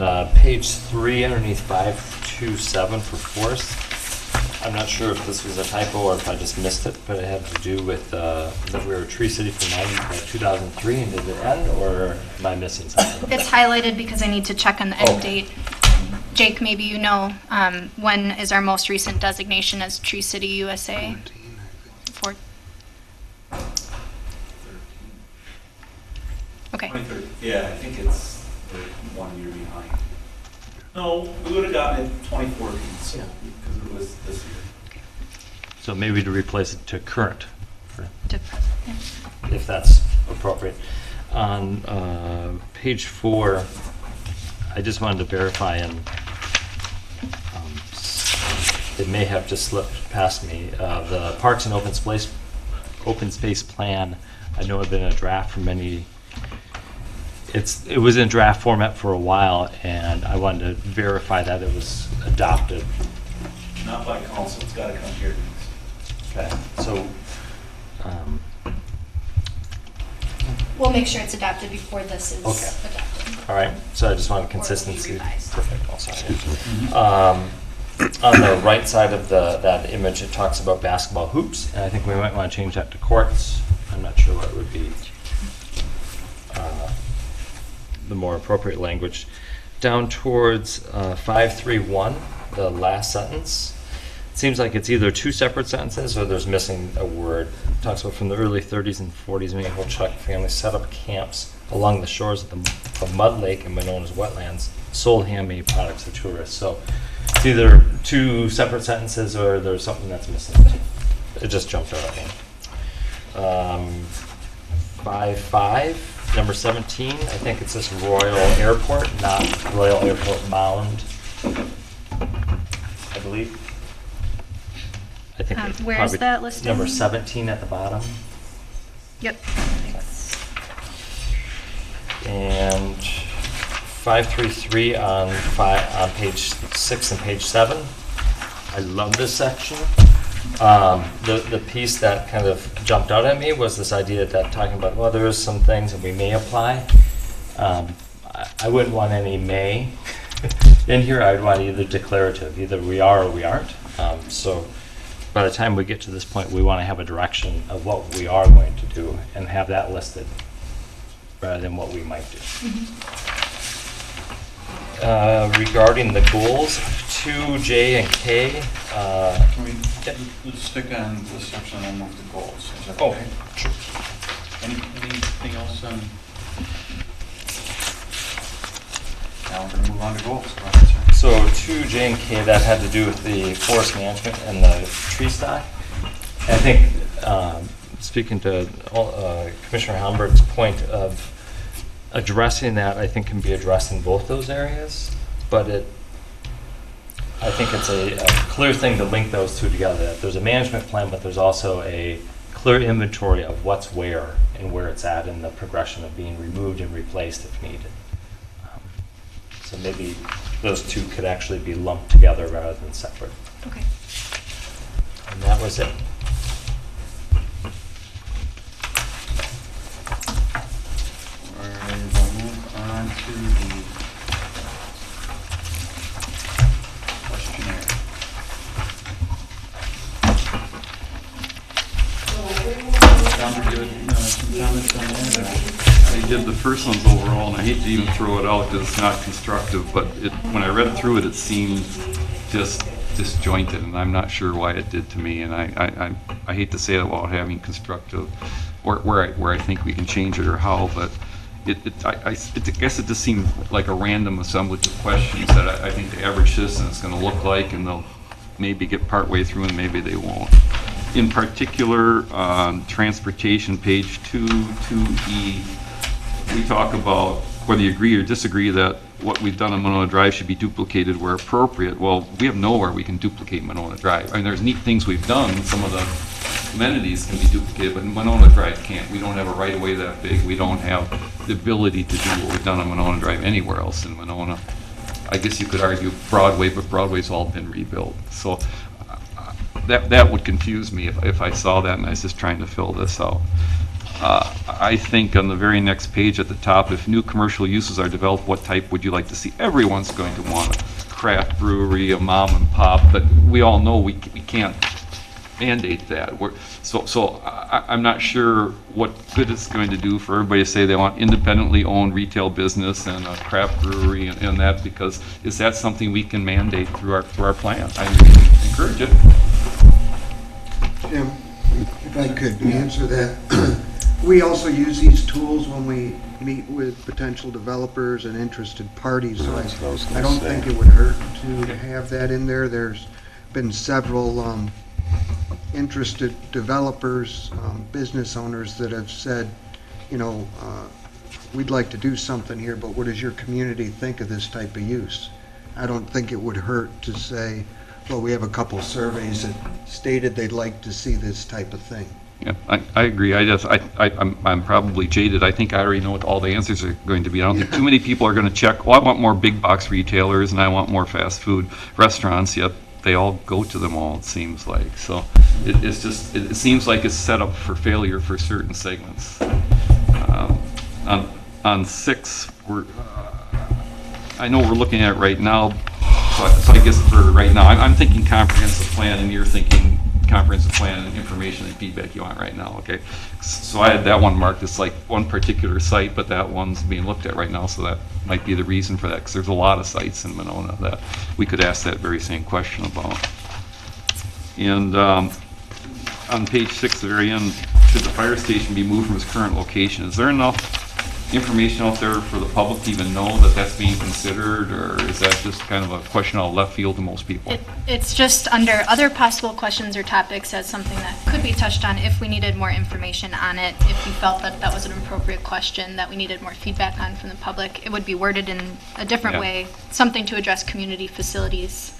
On uh, page three, underneath five two seven for forest, I'm not sure if this was a typo or if I just missed it, but it had to do with, uh, that we were tree city from nine, uh, 2003, and did it end, or am I missing something? It's highlighted because I need to check on the Oh. end date. Jake, maybe you know, um, when is our most recent designation as Tree City USA? Four. Okay. Yeah, I think it's we're one year behind. No, we would have gotten it 2014, so, because it was this year. So maybe to replace it to current, for- To present, yeah. if that's appropriate. On uh, page four, I just wanted to verify, and um, s- it may have just slipped past me, uh, the Parks and Open Space, Open Space Plan, I know had been a draft for many, it's, it was in draft format for a while, and I wanted to verify that it was adopted. Not by council, it's got to come here. Okay, so, um, We'll make sure it's adopted before this is Okay. adopted. All right, so I just wanted Or it'll be consistency. revised. Perfect, oh. Um, On the right side of the, that image, it talks about basketball hoops, and I think we might want to change that to courts. I'm not sure what it would be uh, the more appropriate language. Down towards uh, 531, the last sentence, it seems like it's either two separate sentences or there's missing a word. It Talks about from the early 30s and 40s, many Ho-Chunk families set up camps along the shores of the of Mud Lake and Monona's wetlands, sold handmade products to tourists. So it's either two separate sentences or there's something that's missing. It just jumped out at me. Um, Five, five, number 17, I think it says Royal Airport, not Royal Airport Mound, I believe. I think Um, it's where is probably that listed? Number 17 at the bottom. Yep. Thanks. And 533 on five, on page six and page seven. I love this section. Um, The, the piece that kind of jumped out at me was this idea that talking about, well, there is some things that we may apply. Um, I I wouldn't want any may in here. I'd want either declarative, either we are or we aren't. Um, So by the time we get to this point, we want to have a direction of what we are going to do and have that listed rather than what we might do. Uh, Regarding the goals, two, J, and K, uh, Can we, let's stick on this section and move to goals. Is that Oh, okay? Any, anything else on? Now we're gonna move on to goals. Go ahead, sir. so two, J, and K, that had to do with the forest management and the tree stock. I think um, speaking to uh, Commissioner Helmberg's point of addressing that, I think can be addressed in both those areas, but it, I think it's a, a clear thing to link those two together. That There's a management plan, but there's also a clear inventory of what's where and where it's at in the progression of being removed and replaced if needed. Um, So maybe those two could actually be lumped together rather than separate. Okay. And that was it. All right, we'll move on to the I did the first ones overall, and I hate to even throw it out because it's not constructive, but it, when I read through it, it seemed just disjointed, and I'm not sure why it did to me, and I, I, I- I hate to say that without having constructive, or where I, where I think we can change it or how, but it, it, I, I s- it- I guess it just seemed like a random assemblage of questions that I, I think the average citizen is gonna look like, and they'll maybe get partway through and maybe they won't. In particular, on transportation, page two, two E, we talk about whether you agree or disagree that what we've done on Monona Drive should be duplicated where appropriate. Well, we have nowhere we can duplicate Monona Drive. I mean, there's neat things we've done, some of the amenities can be duplicated, but Monona Drive can't. We don't have a right-of-way that big, we don't have the ability to do what we've done on Monona Drive anywhere else in Monona. I guess you could argue Broadway, but Broadway's all been rebuilt. So that, that would confuse me if, if I saw that and I was just trying to fill this out. Uh, I think on the very next page at the top, if new commercial uses are developed, what type would you like to see? Everyone's going to want a craft brewery, a mom and pop, but we all know we, we can't mandate that. We're, so, so I, I'm not sure what good it's going to do for everybody to say they want independently owned retail business and a craft brewery and, and that, because is that something we can mandate through our, through our plan? I encourage it. Jim, if I could answer that. We also use these tools when we meet with potential developers and interested parties, so That's what I was I, I don't say. think it would hurt to have that in there. There's been several, um, interested developers, um, business owners that have said, you know, uh, we'd like to do something here, but what does your community think of this type of use? I don't think it would hurt to say, well, we have a couple surveys that stated they'd like to see this type of thing. Yeah, I, I agree. I just, I, I, I'm, I'm probably jaded. I think I already know what all the answers are going to be. I don't think too many people are gonna check, well, I want more big box retailers and I want more fast food restaurants, yet they all go to them all, it seems like. So it, it's just, it, it seems like it's set up for failure for certain segments. Um, On, on six, we're, uh, I know we're looking at it right now, so I, so I guess for right now, I'm, I'm thinking comprehensive plan and you're thinking comprehensive plan and information and feedback you want right now, okay? So I had that one marked as like one particular site, but that one's being looked at right now, so that might be the reason for that, because there's a lot of sites in Monona that we could ask that very same question about. And, um, on page six, the very end, should the fire station be moved from its current location? Is there enough information out there for the public to even know that that's being considered, or is that just kind of a question out of left field to most people? It, it's just under other possible questions or topics as something that could be touched on if we needed more information on it, if you felt that that was an appropriate question, that we needed more feedback on from the public. It would be worded in a different Yeah. way, something to address community facilities.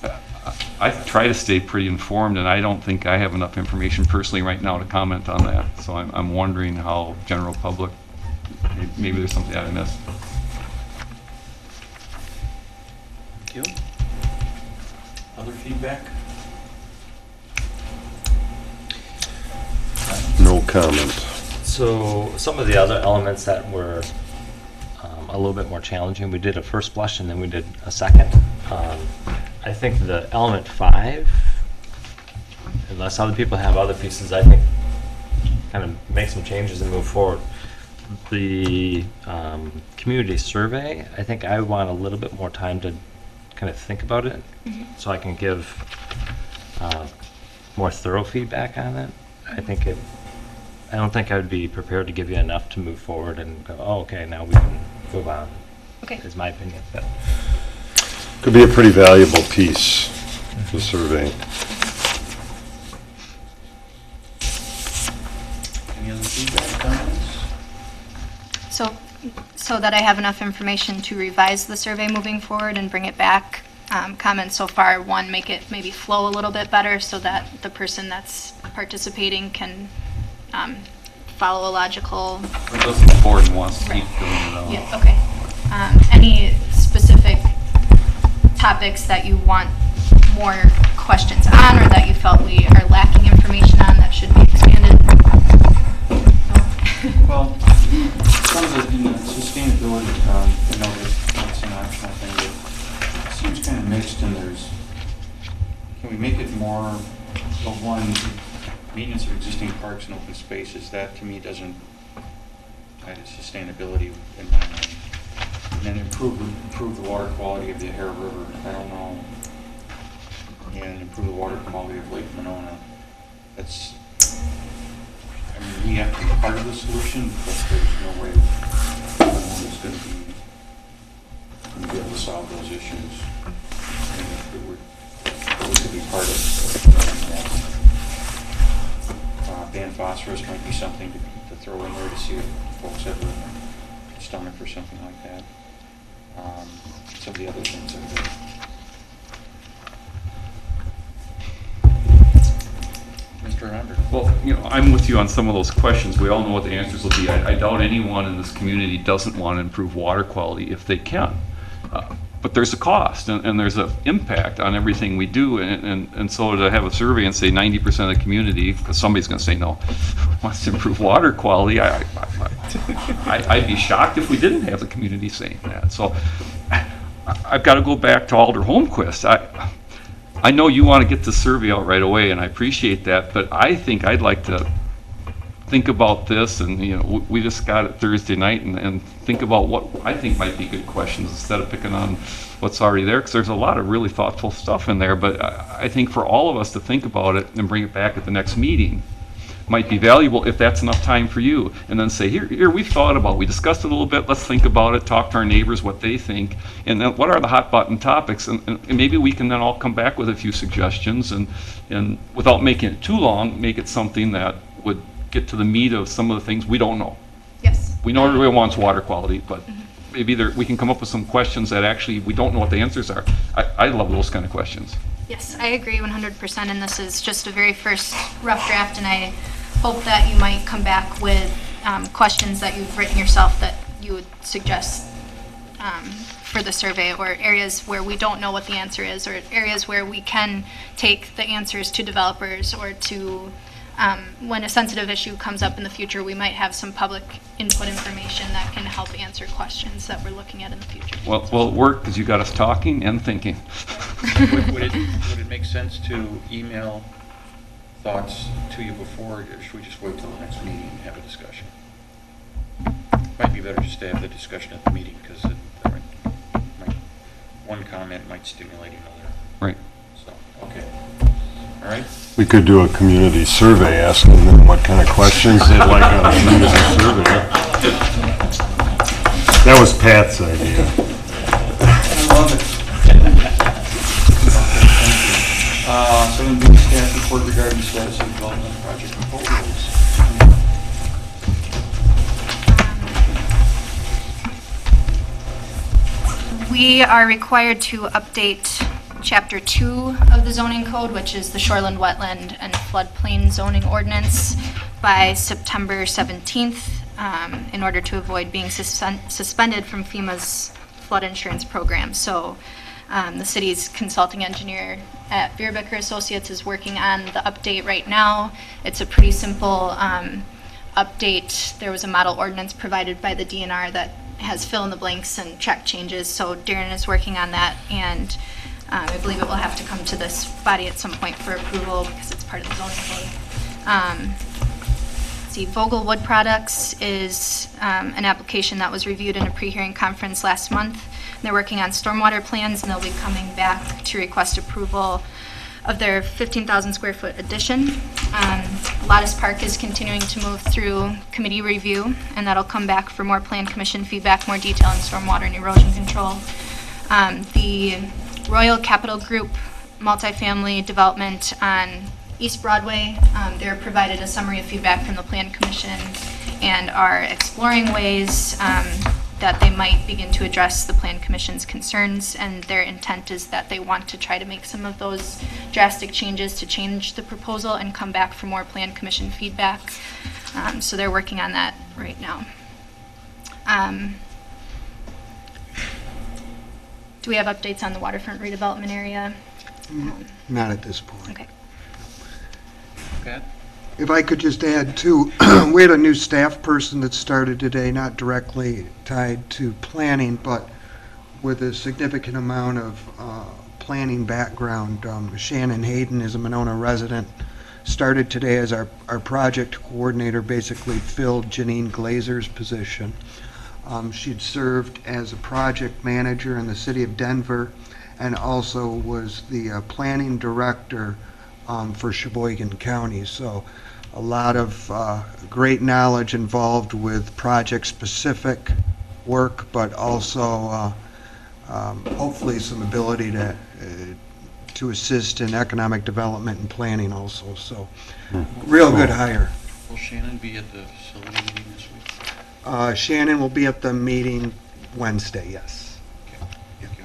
I try to stay pretty informed, and I don't think I have enough information personally right now to comment on that. So I'm, I'm wondering how general public, maybe there's something I missed. Thank you. Other feedback? No comment. So some of the other elements that were um, a little bit more challenging, we did a first blush and then we did a second. Um, I think the element five, unless other people have other pieces, I think kind of make some changes and move forward. The um, community survey, I think I want a little bit more time to kind of think about it, so I can give uh, more thorough feedback on it. I think it, I don't think I would be prepared to give you enough to move forward and go, oh, okay, now we can move on. Okay. Is my opinion, but Could be a pretty valuable piece, the survey. Any other feedback, comments? So, so that I have enough information to revise the survey moving forward and bring it back. Um, Comments so far, one, make it maybe flow a little bit better so that the person that's participating can um, follow a logical Or does the board wants to keep filling it out? Yeah, okay. Um, Any specific topics that you want more questions on, or that you felt we are lacking information on that should be expanded? Well, some of in the sustainability, um, I know that it's an optional thing, but it seems kind of mixed and there's, can we make it more of one, maintenance of existing parks and open spaces, that to me doesn't tie to sustainability in my mind. And then improve, improve the water quality of the Yahara River, I don't know. And improve the water quality of Lake Monona. That's, Mean, we have to be part of the solution, but there's no way anyone is going to be, gonna be able to solve those issues. And were, could be part of that. Uh, Ban phosphorus might be something to, to throw in there to see if folks have a stomach for something like that. Um, Some of the other things are there. Well, you know, I'm with you on some of those questions. We all know what the answers will be. I I doubt anyone in this community doesn't want to improve water quality if they can. Uh, But there's a cost and, and there's an impact on everything we do. And, and, and so to have a survey and say ninety percent of the community, because somebody's going to say no, wants to improve water quality, I, I- I'd be shocked if we didn't have the community saying that. So I- I've got to go back to Alder Holmquist. I, I know you want to get the survey out right away, and I appreciate that, but I think I'd like to think about this, and, you know, we- just got it Thursday night, and, and think about what I think might be good questions, instead of picking on what's already there, because there's a lot of really thoughtful stuff in there, but I, I think for all of us to think about it and bring it back at the next meeting might be valuable if that's enough time for you, and then say, here, here, we've thought about, we discussed it a little bit, let's think about it, talk to our neighbors, what they think, and then what are the hot button topics, and, and and maybe we can then all come back with a few suggestions, and, and without making it too long, make it something that would get to the meat of some of the things we don't know. Yes. We know everybody wants water quality, but mm-hmm. maybe there, we can come up with some questions that actually, we don't know what the answers are. I, I love those kind of questions. Yes, I agree 100%, and this is just a very first rough draft, and I hope that you might come back with um, questions that you've written yourself that you would suggest um, for the survey, or areas where we don't know what the answer is, or areas where we can take the answers to developers, or to, um, when a sensitive issue comes up in the future, we might have some public input information that can help answer questions that we're looking at in the future. Well, well, it worked, because you got us talking and thinking. Would would it, would it make sense to email thoughts to you before, or should we just wait till the next meeting and have a discussion? Might be better just to have the discussion at the meeting, because it, might- one comment might stimulate another, Right. so, okay. All right? We could do a community survey asking them what kind of questions they'd like on a community survey. That was Pat's idea. I love it. Uh, seven B, staff report regarding status of development project proposals. We are required to update Chapter 2 of the zoning code, which is the shoreland, wetland, and floodplain zoning ordinance, by September 17th, um, in order to avoid being suspend- suspended from FEMA's flood insurance program. So um, the city's consulting engineer at Beerbecker Associates is working on the update right now. It's a pretty simple um, update. There was a model ordinance provided by the DNR that has fill in the blanks and track changes, so Darren is working on that, and um, I believe it will have to come to this body at some point for approval because it's part of the zoning code. Um, See, Vogel Wood Products is um, an application that was reviewed in a pre-hearing conference last month. They're working on stormwater plans, and they'll be coming back to request approval of their 15,000 square foot addition. Um, Lottes Park is continuing to move through committee review, and that'll come back for more plan commission feedback, more detail on stormwater and erosion control. Um, The Royal Capital Group multifamily development on East Broadway. Um, They were provided a summary of feedback from the Plan Commission and are exploring ways um, that they might begin to address the Plan Commission's concerns. And their intent is that they want to try to make some of those drastic changes to change the proposal and come back for more Plan Commission feedback. Um, So they're working on that right now. Um, Do we have updates on the waterfront redevelopment area? Um, Not at this point. Okay. Pat? If I could just add too, we had a new staff person that started today, not directly tied to planning, but with a significant amount of uh, planning background. Um, Shannon Hayden is a Monona resident, started today as our, our project coordinator, basically filled Janine Glazer's position. Um, She'd served as a project manager in the city of Denver and also was the uh, planning director um, for Sheboygan County. So a lot of uh, great knowledge involved with project-specific work, but also uh, um, hopefully some ability to, uh, to assist in economic development and planning also. So real good hire. Will Shannon be at the facility meeting this week? Uh, Shannon will be at the meeting Wednesday, yes. Okay. Thank you.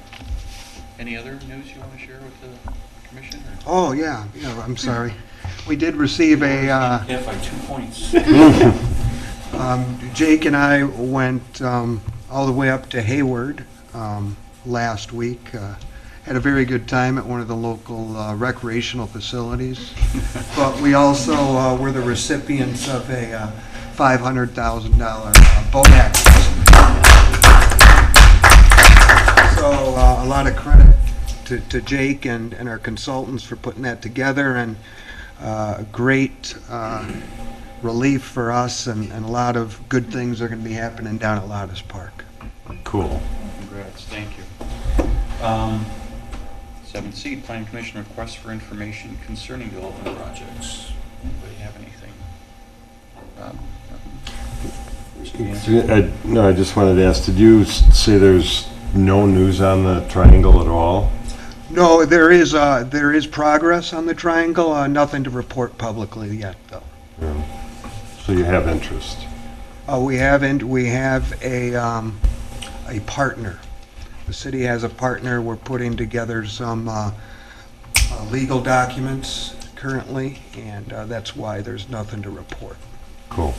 Any other news you want to share with the commission? or- Oh, yeah, yeah, I'm sorry. We did receive a, uh, Yeah, by two points. Um, Jake and I went um, all the way up to Hayward um, last week. uh, Had a very good time at one of the local uh, recreational facilities. But we also uh, were the recipients of a uh, $500,000 uh, boat acquisition. So uh, a lot of credit to to Jake and and our consultants for putting that together, and uh, great uh, relief for us, and and a lot of good things are going to be happening down at Lottes Park. Cool. Congrats, thank you. Um, Seven C, Planning Commission requests for information concerning development projects. Anybody have anything? Um, nothing? I- No, I just wanted to ask, did you say there's no news on the triangle at all? No, there is, uh, there is progress on the triangle, uh, nothing to report publicly yet, though. Yeah. So you have interest? Uh, We haven't, we have a, um, a partner. The city has a partner, we're putting together some uh, uh, legal documents currently, and uh, that's why there's nothing to report. Cool.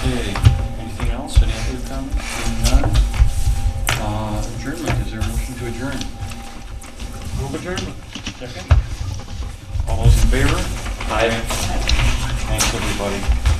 Okay, anything else, any other comments? Seeing none? Uh, adjournment, adjourn? Move adjournment. Second? All those in favor? Aye. Thanks, everybody.